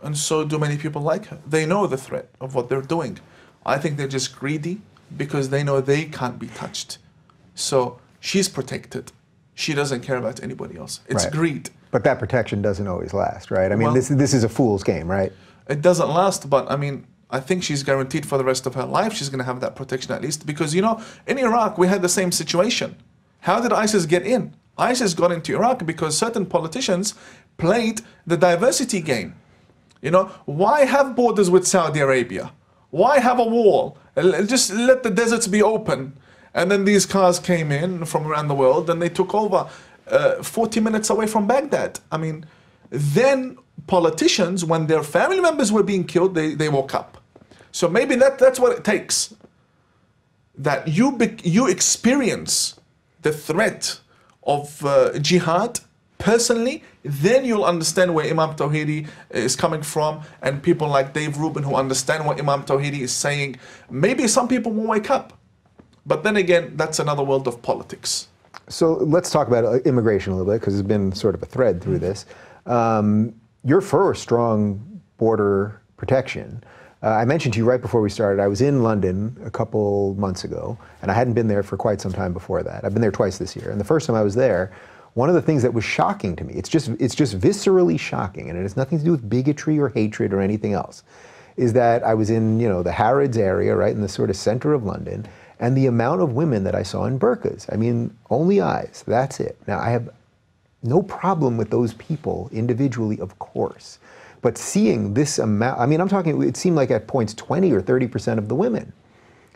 and so do many people like her. They know the threat of what they're doing. I think they're just greedy because they know they can't be touched. So she's protected. She doesn't care about anybody else. It's Right. greed. But that protection doesn't always last, right? I mean, Well- this this is a fool's game, right? It doesn't last, but I mean, I think she's guaranteed for the rest of her life she's going to have that protection at least. Because, you know, in Iraq, we had the same situation. How did ISIS get in? ISIS got into Iraq because certain politicians played the diversity game. You know, why have borders with Saudi Arabia? Why have a wall? Just let the deserts be open. And then these cars came in from around the world and they took over uh, 40 minutes away from Baghdad. I mean, then politicians, when their family members were being killed, they, they woke up. So maybe that, that's what it takes. That you, be, you experience the threat of uh, jihad personally, then you'll understand where Imam Tawhidi is coming from, and people like Dave Rubin who understand what Imam Tawhidi is saying. Maybe some people will wake up. But then again, that's another world of politics. So let's talk about uh, immigration a little bit because it's been sort of a thread through this. Um, you're for strong border protection. Uh, I mentioned to you right before we started, I was in London a couple months ago, and I hadn't been there for quite some time before that. I've been there twice this year, and the first time I was there, one of the things that was shocking to me, it's just, it's just viscerally shocking, and it has nothing to do with bigotry or hatred or anything else, is that I was in, you know, the Harrods area, right in the sort of center of London, and the amount of women that I saw in burqas. I mean, only eyes, that's it. Now, I have no problem with those people individually, of course. But seeing this amount, I mean, I'm talking, it seemed like at points 20 or 30% of the women.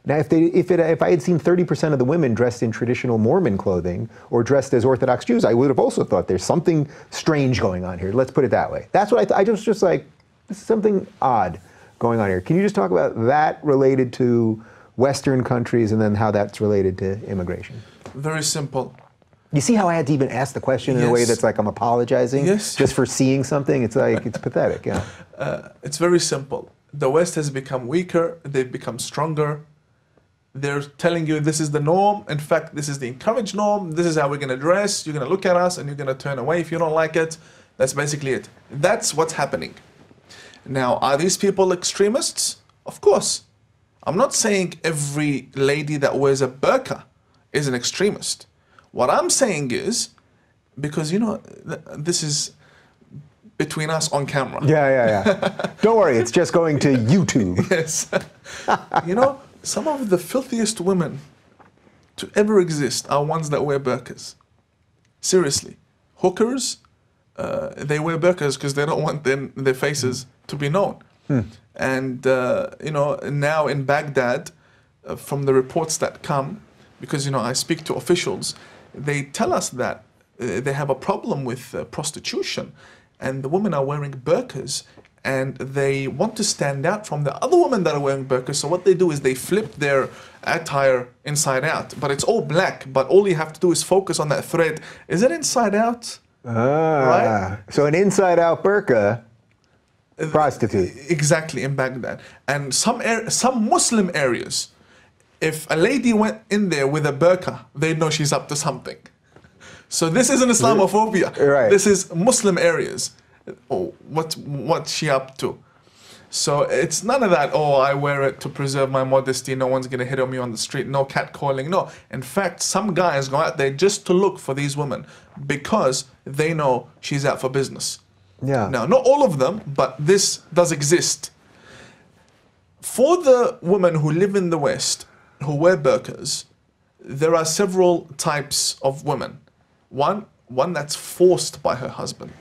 Now, if, they, if, it, if I had seen 30% of the women dressed in traditional Mormon clothing or dressed as Orthodox Jews, I would have also thought there's something strange going on here. Let's put it that way. That's what I, th- I just, just like, this is something odd going on here. Can you just talk about that related to Western countries and then how that's related to immigration? Very simple. You see how I had to even ask the question in a way that's like I'm apologizing Yes. just for seeing something? It's like, it's pathetic, yeah. Uh, it's very simple. The West has become weaker, they've become stronger. They're telling you this is the norm. In fact, this is the encouraged norm. This is how we're going to dress. You're going to look at us and you're going to turn away if you don't like it. That's basically it. That's what's happening. Now, are these people extremists? Of course. I'm not saying every lady that wears a burqa is an extremist. What I'm saying is, because you know, this is between us on camera. Yeah, yeah, yeah. Don't worry, it's just going to YouTube. Yes. you know, some of the filthiest women to ever exist are ones that wear burqas. Seriously. Hookers, uh, they wear burqas because they don't want their, their faces to be known. And, uh, you know, now in Baghdad, uh, from the reports that come, because, you know, I speak to officials, they tell us that uh, they have a problem with uh, prostitution and the women are wearing burqas and they want to stand out from the other women that are wearing burqas. So what they do is they flip their attire inside out, but it's all black. But all you have to do is focus on that thread. Is it inside out? Ah, Right? so an inside-out burqa, prostitute. Exactly in Baghdad, and some ar- some Muslim areas. If a lady went in there with a burqa, they know she's up to something. So this isn't Islamophobia. Right. This is Muslim areas. Oh, what what's she up to? So it's none of that, oh, I wear it to preserve my modesty, no one's gonna hit on me on the street, no catcalling. No. In fact, some guys go out there just to look for these women because they know she's out for business. Yeah. Now, not all of them, but this does exist. For the women who live in the West, who wear burqas, there are several types of women. One, one that's forced by her husband.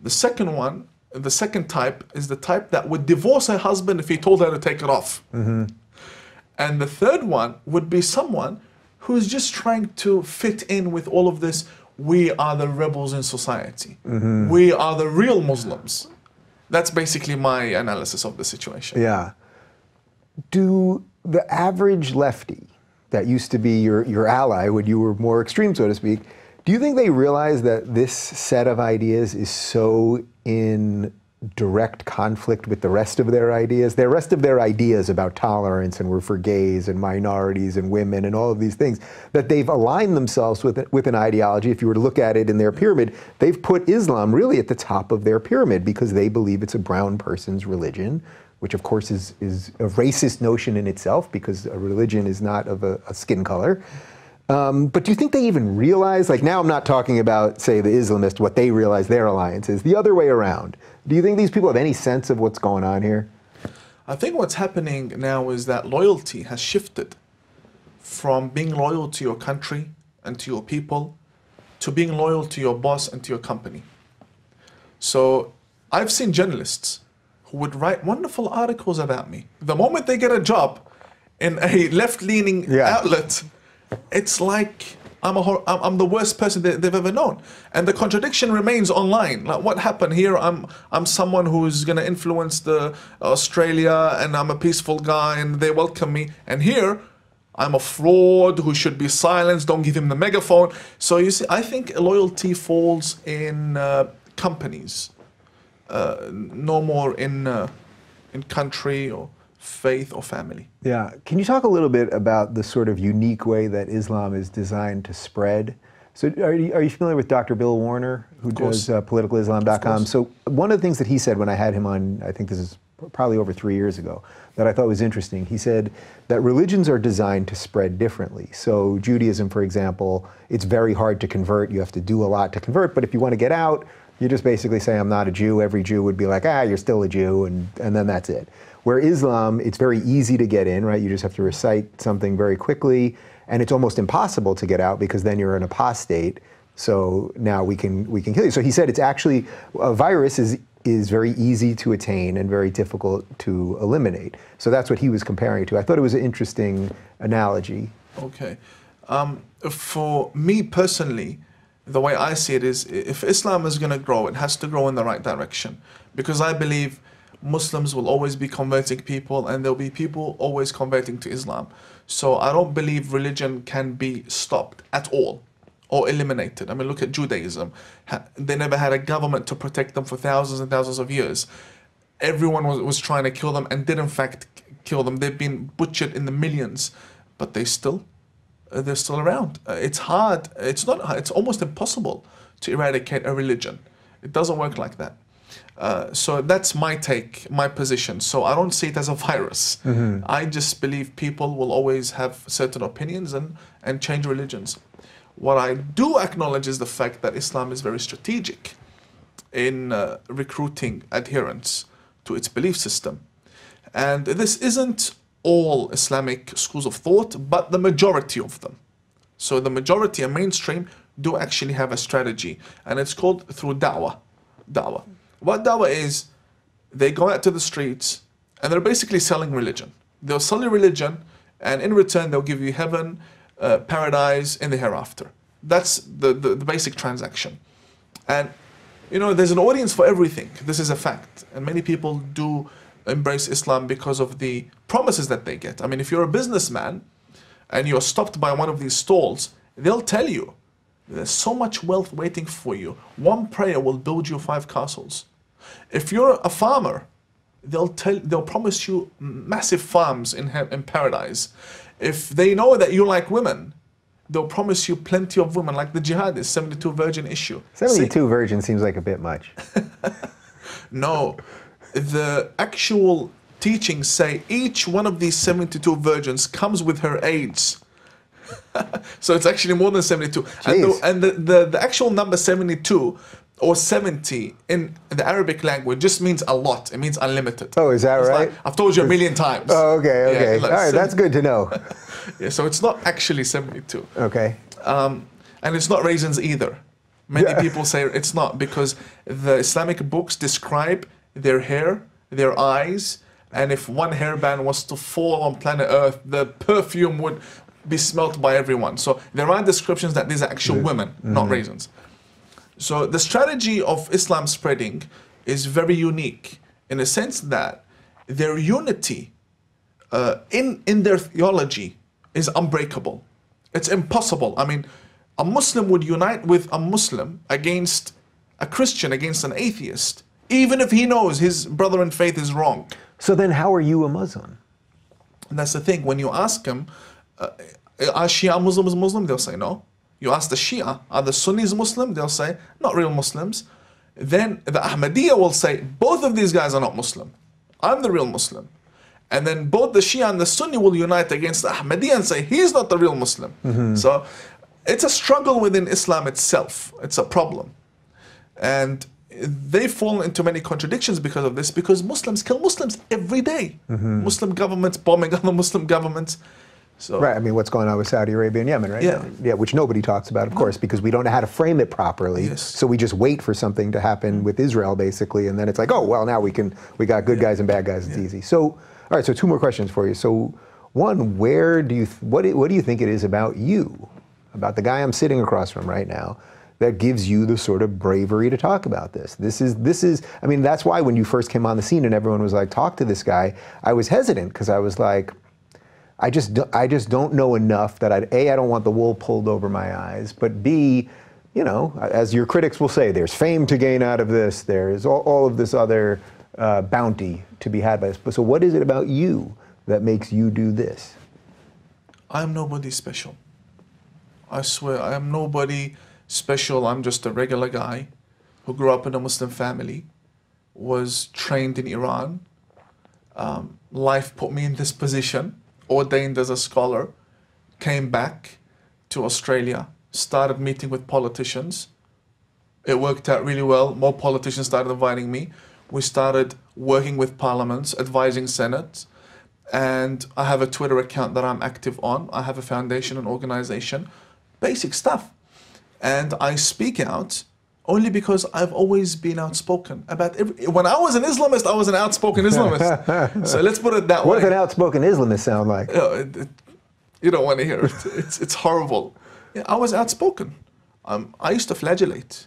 The second one, the second type, is the type that would divorce her husband if he told her to take it off. Mm-hmm. And the third one would be someone who's just trying to fit in with all of this. We are the rebels in society. Mm-hmm. We are the real Muslims. That's basically my analysis of the situation. Yeah. Do the average lefty that used to be your, your ally when you were more extreme, so to speak, do you think they realize that this set of ideas is so in direct conflict with the rest of their ideas? The rest of their ideas about tolerance and we're for gays and minorities and women and all of these things, that they've aligned themselves with, with an ideology. If you were to look at it in their pyramid, they've put Islam really at the top of their pyramid because they believe it's a brown person's religion which of course is, is a racist notion in itself because a religion is not of a, a skin color. Um, but do you think they even realize, like now I'm not talking about, say, the Islamist, what they realize their alliance is, the other way around. Do you think these people have any sense of what's going on here? I think what's happening now is that loyalty has shifted from being loyal to your country and to your people to being loyal to your boss and to your company. So I've seen journalists who would write wonderful articles about me. The moment they get a job in a left leaning Yeah. outlet, it's like I'm, a, I'm I'm the worst person that they've ever known. And the contradiction remains online. Like what happened here? I'm I'm someone who's gonna influence the Australia, and I'm a peaceful guy, and they welcome me. And here, I'm a fraud who should be silenced. Don't give him the megaphone. So you see, I think loyalty falls in uh, companies, no more in uh, in country or faith or family. Yeah. Can you talk a little bit about the sort of unique way that Islam is designed to spread? So, are you, are you familiar with Dr. Bill Warner, who does uh, politicalislam.com? So, one of the things that he said when I had him on, I think this is probably over three years ago, that I thought was interesting, he said that religions are designed to spread differently. So, Judaism, for example, it's very hard to convert. You have to do a lot to convert, but if you want to get out, you just basically say, I'm not a Jew. Every Jew would be like, ah, you're still a Jew, and, and then that's it. Where Islam, it's very easy to get in, right? You just have to recite something very quickly, and it's almost impossible to get out because then you're an apostate. So now we can we can kill you. So he said it's actually a virus is is very easy to attain and very difficult to eliminate. So that's what he was comparing it to. I thought it was an interesting analogy. Okay. Um, for me personally, the way I see it is if Islam is going to grow, it has to grow in the right direction. Because I believe Muslims will always be converting people and there'll be people always converting to Islam. So I don't believe religion can be stopped at all or eliminated. I mean, look at Judaism. They never had a government to protect them for thousands and thousands of years. Everyone was, was trying to kill them and did, in fact, kill them. They've been butchered in the millions, but they still uh, they're still around. Uh, it's hard. It's not. It's almost impossible to eradicate a religion. It doesn't work like that. Uh, so that's my take, my position. So I don't see it as a virus. I just believe people will always have certain opinions and and change religions. What I do acknowledge is the fact that Islam is very strategic in uh, recruiting adherents to its belief system. And this isn't all Islamic schools of thought, but the majority of them. So the majority and mainstream do actually have a strategy, and it's called through da'wah. Da'wah. What da'wah is, they go out to the streets and they're basically selling religion. They'll sell you religion, and in return, they'll give you heaven, uh, paradise, in the hereafter. That's the, the, the basic transaction. And you know, there's an audience for everything. This is a fact. And many people do embrace Islam because of the promises that they get. I mean, if you're a businessman and you're stopped by one of these stalls, they'll tell you there's so much wealth waiting for you. One prayer will build you five castles. If you're a farmer, they'll tell they'll promise you massive farms in in paradise. If they know that you like women, they'll promise you plenty of women, like the jihadist 72 virgin issue. 72 virgin seems like a bit much. No, the actual teachings say each one of these 72 virgins comes with her aides. so it's actually more than 72. And, the, and the, the, the actual number 72 or 70 in the Arabic language just means a lot. It means unlimited. Oh, is that It's right? like, I've told you a million times. Oh, okay, Yeah, okay. like All right, that's good to know. Yeah, so it's not actually 72. Okay. Um, and it's not raisins either. Many Yeah. people say it's not because the Islamic books describe their hair, their eyes, and if one hairband was to fall on planet Earth, the perfume would be smelt by everyone. So there are descriptions that these are actual women, not raisins. So the strategy of Islam spreading is very unique in the sense that their unity uh, in in their theology is unbreakable. It's impossible. I mean, a Muslim would unite with a Muslim against a Christian, against an atheist, even if he knows his brother in faith is wrong. So then, how are you a Muslim? And that's the thing. When you ask him, uh, are Shia Muslims Muslim? They'll say no. You ask the Shia, are the Sunnis Muslim? They'll say, not real Muslims. Then the Ahmadiyya will say, both of these guys are not Muslim. I'm the real Muslim. And then both the Shia and the Sunni will unite against the Ahmadiyya and say, he's not the real Muslim. So it's a struggle within Islam itself. It's a problem. And they fall into many contradictions because of this, because Muslims kill Muslims every day. Mm-hmm. Muslim governments bombing other Muslim governments. So Right. I mean, what's going on with Saudi Arabia and Yemen, right? Yeah. now? Yeah. Which nobody talks about, of course, because we don't know how to frame it properly. Yes. So we just wait for something to happen mm-hmm. with Israel, basically, and then it's like, oh, well, now we can we got good guys and bad guys. It's easy. So, all right. So two more questions for you. So, one, where do you th- what what do you think it is about you, about the guy I'm sitting across from right now? That gives you the sort of bravery to talk about this. This is this is. I mean, that's why when you first came on the scene and everyone was like, "Talk to this guy," I was hesitant because I was like, I just do, I just don't know enough that I a I don't want the wool pulled over my eyes, but b you know as your critics will say, there's fame to gain out of this. There's all, all of this other uh, bounty to be had by this. But so what is it about you that makes you do this? I'm nobody special. I swear, I am nobody special. I'm just a regular guy who grew up in a Muslim family, was trained in Iran. Um, life put me in this position, ordained as a scholar, came back to Australia, started meeting with politicians. It worked out really well. More politicians started inviting me. We started working with parliaments, advising senates and I have a Twitter account that I'm active on. I have a foundation and organization, basic stuff. And I speak out only because I've always been outspoken about every. When I was an Islamist, I was an outspoken Islamist. so let's put it that What way. does an outspoken Islamist sound like? Uh, it- it- you don't want to hear it. It's, it's horrible. Yeah, I was outspoken. Um, I used to flagellate.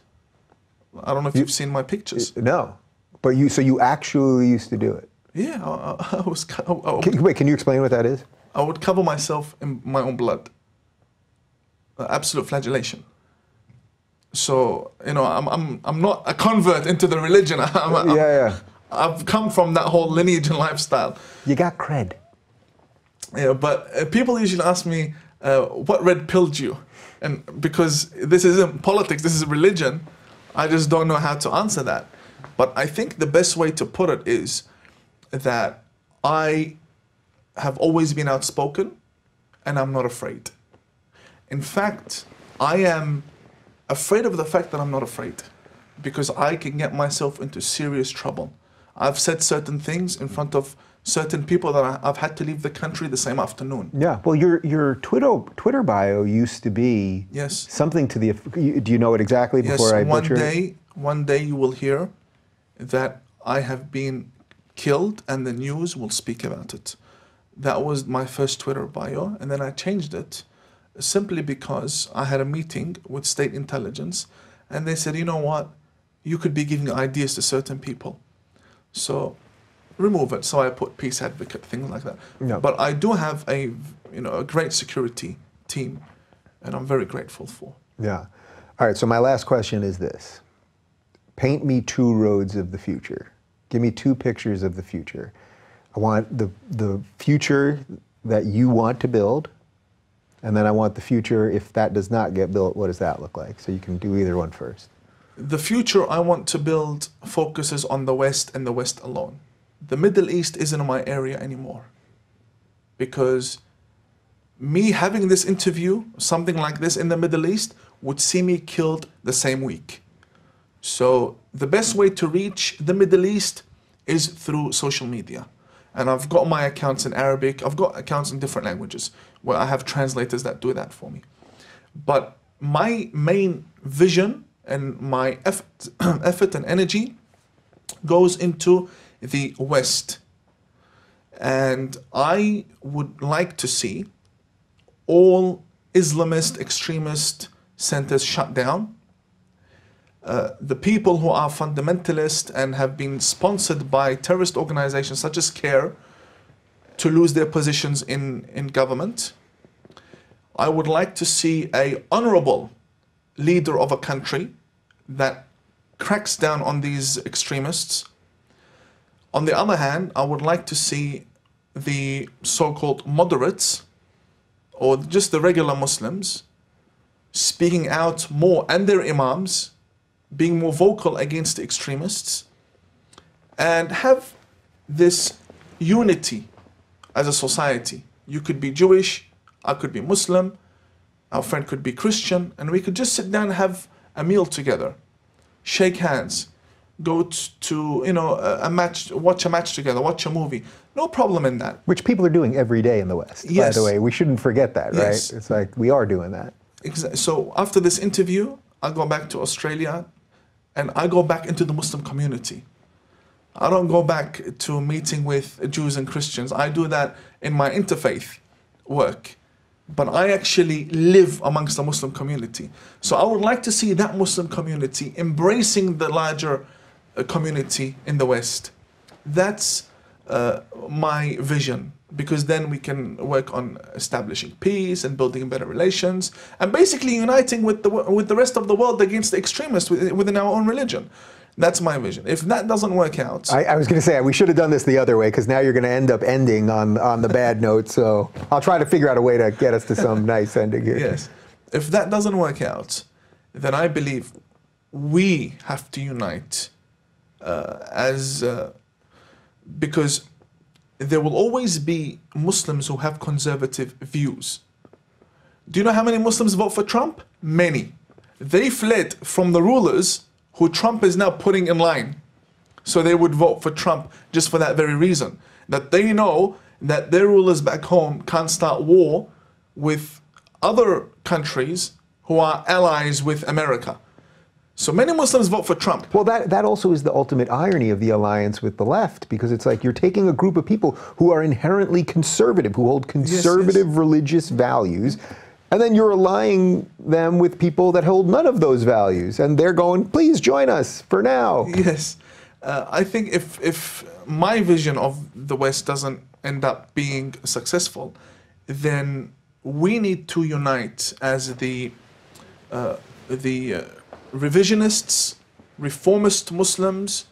I don't know if you've seen my pictures. No, but you so you actually used to do it. Yeah, I, I- I was. I, I, Can, wait, can you explain what that is? I would cover myself in my own blood. Uh, absolute flagellation. So you know, I'm I'm I'm not a convert into the religion. I'm, I'm- yeah, yeah. I've come from that whole lineage and lifestyle. You got cred. Yeah, but uh, people usually ask me, uh, "What red pilled you?" And because this isn't politics, this is religion, I just don't know how to answer that. But I think the best way to put it is that I have always been outspoken, and I'm not afraid. In fact, I am afraid of the fact that I'm not afraid because I can get myself into serious trouble. I've said certain things in front of certain people that I- I've had to leave the country the same afternoon. Yeah. Well, your your Twitter Twitter bio used to be Yes. something to the. Do you know it exactly Yes, before I one butcher day, one day you will hear that I have been killed and the news will speak about it. That was my first Twitter bio, and then I changed it simply because I had a meeting with state intelligence and they said, you know what, you could be giving ideas to certain people. So remove it. So I put peace advocate, things like that. Yeah. But I do have a you know a great security team and I'm very grateful for. Yeah. All right. So my last question is this: Paint me two roads of the future. Give me two pictures of the future. I want the the future that you want to build, and then I want the future if that does not get built. What does that look like? So you can do either one first. the future I want to build focuses on the West and the West alone. The Middle East isn't my area anymore. Because me having this interview, something like this in the Middle East, would see me killed the same week. So the best way to reach the Middle East is through social media. And I've got my accounts in Arabic, I've got accounts in different languages where I have translators that do that for me. But my main vision and my effort, effort and energy goes into the West. And I would like to see all Islamist extremist centers shut down. Uh, the people who are fundamentalist and have been sponsored by terrorist organizations such as CAIR to lose their positions in, in government. I would like to see a honorable leader of a country that cracks down on these extremists. On the other hand, I would like to see the so-called moderates or just the regular Muslims speaking out more and their imams being more vocal against extremists and have this unity as a society. You could be Jewish, I could be Muslim, our friend could be Christian, and we could just sit down and have a meal together, shake hands, go to you know a match, watch a match together, watch a movie. No problem in that. Which people are doing every day in the West. Yes. By the way, we shouldn't forget that, right? Yes. It's like we are doing that. Exa- So after this interview, I go back to Australia, and I go back into the Muslim community. I don't go back to meeting with Jews and Christians. I do that in my interfaith work. But I actually live amongst the Muslim community. So I would like to see that Muslim community embracing the larger uh, community in the West. That's uh, my vision because then we can work on establishing peace and building better relations and basically uniting with the with the rest of the world against the extremists within within our own religion. That's my vision. If that doesn't work out, I, I was going to say we should have done this the other way because now you're going to end up ending on on the bad note. So I'll try to figure out a way to get us to some nice ending here. Yes. If that doesn't work out, then I believe we have to unite uh, as uh, because there will always be Muslims who have conservative views. Do you know how many Muslims vote for Trump? Many. They fled from the rulers who Trump is now putting in line. So they would vote for Trump just for that very reason. That they know that their rulers back home can't start war with other countries who are allies with America. So many Muslims vote for Trump. Well, that, that also is the ultimate irony of the alliance with the left, because it's like you're taking a group of people who are inherently conservative, who hold conservative religious values, and then you're allying them with people that hold none of those values, and they're going, please join us for now. Yes, uh, I think if if my vision of the West doesn't end up being successful, then we need to unite as the uh, the uh, revisionists, reformist Muslims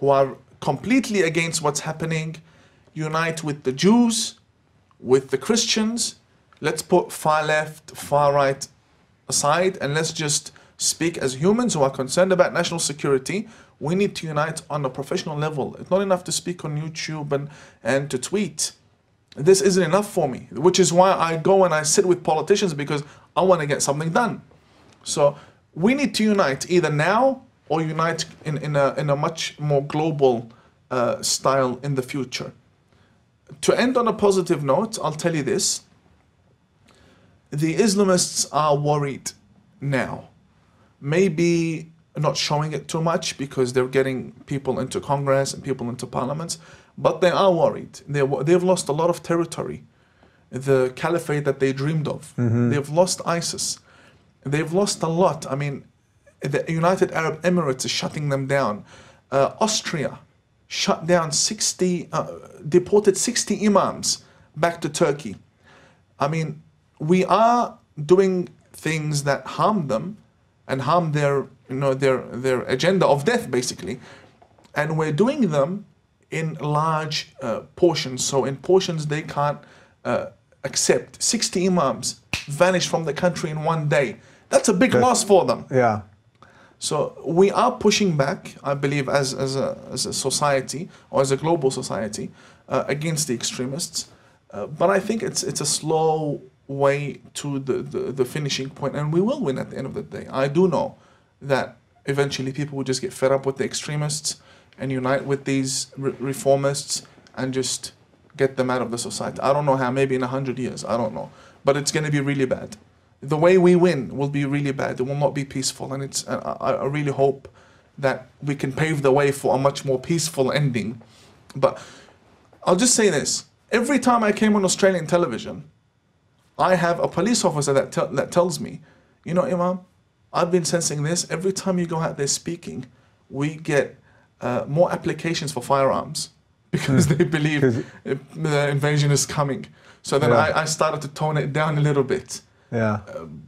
who are completely against what's happening, unite with the Jews, with the Christians. Let's put far left, far right aside, and let's just speak as humans who are concerned about national security. We need to unite on a professional level. It's not enough to speak on YouTube and, and to tweet. This isn't enough for me, which is why I go and I sit with politicians because I want to get something done. So we need to unite either now or unite in, in, a, in a much more global uh, style in the future. To end on a positive note, I'll tell you this the Islamists are worried now. Maybe not showing it too much because they're getting people into Congress and people into parliaments, but they are worried. They, they've lost a lot of territory. The caliphate that they dreamed of, they've lost ISIS. They've lost a lot. I mean, the United Arab Emirates is shutting them down. Uh, Austria shut down 60, uh, deported 60 imams back to Turkey. I mean, we are doing things that harm them and harm their, you know, their, their agenda of death, basically. And we're doing them in large uh, portions. So in portions they can't uh, accept. 60 imams vanished from the country in one day. That's a big loss for them. Yeah. So we are pushing back, I believe, as, as, a, as a society or as a global society uh, against the extremists. Uh, but I think it's, it's a slow way to the, the, the finishing point, and we will win at the end of the day. I do know that eventually people will just get fed up with the extremists and unite with these re- reformists and just get them out of the society. I don't know how, maybe in a hundred years, I don't know. But it's going to be really bad. The way we win will be really bad. It will not be peaceful, and it's. I, I really hope that we can pave the way for a much more peaceful ending. But I'll just say this: every time I came on Australian television, I have a police officer that tell that tells me, you know, Imam, I've been sensing this. Every time you go out there speaking, we get uh, more applications for firearms because they believe uh, the invasion is coming. So then Yeah. I, I started to tone it down a little bit. Yeah.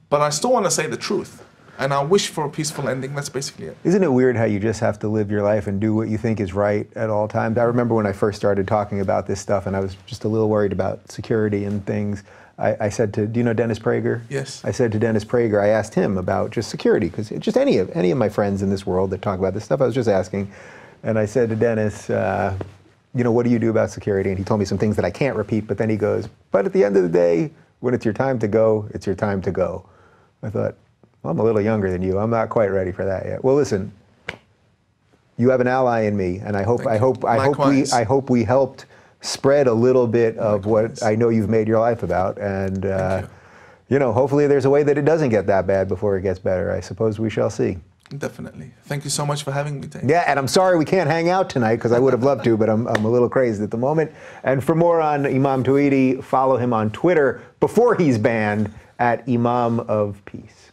But I still want to say the truth. And I wish for a peaceful ending. That's basically it. Isn't it weird how you just have to live your life and do what you think is right at all times? I remember when I first started talking about this stuff and I was just a little worried about security and things. I, I said to, do you know Dennis Prager? Yes. I said to Dennis Prager, I asked him about just security, because just any of, any of my friends in this world that talk about this stuff, I was just asking. And I said to Dennis, uh, you know, what do you do about security? And he told me some things that I can't repeat, but then he goes, but at the end of the day, when it's your time to go, it's your time to go. I thought, well, I'm a little younger than you. I'm not quite ready for that yet. Well, listen, you have an ally in me, and I hope Thank I you. hope I hope we I hope we helped spread a little bit of Likewise. what I know you've made your life about, and uh, you. you know, hopefully there's a way that it doesn't get that bad before it gets better. I suppose we shall see. Definitely. Thank you so much for having me, Tate. Yeah, and I'm sorry we can't hang out tonight because I would have loved to, but I'm, I'm a little crazed at the moment. And for more on Imam Tawhidi, follow him on Twitter before he's banned at Imam of Peace.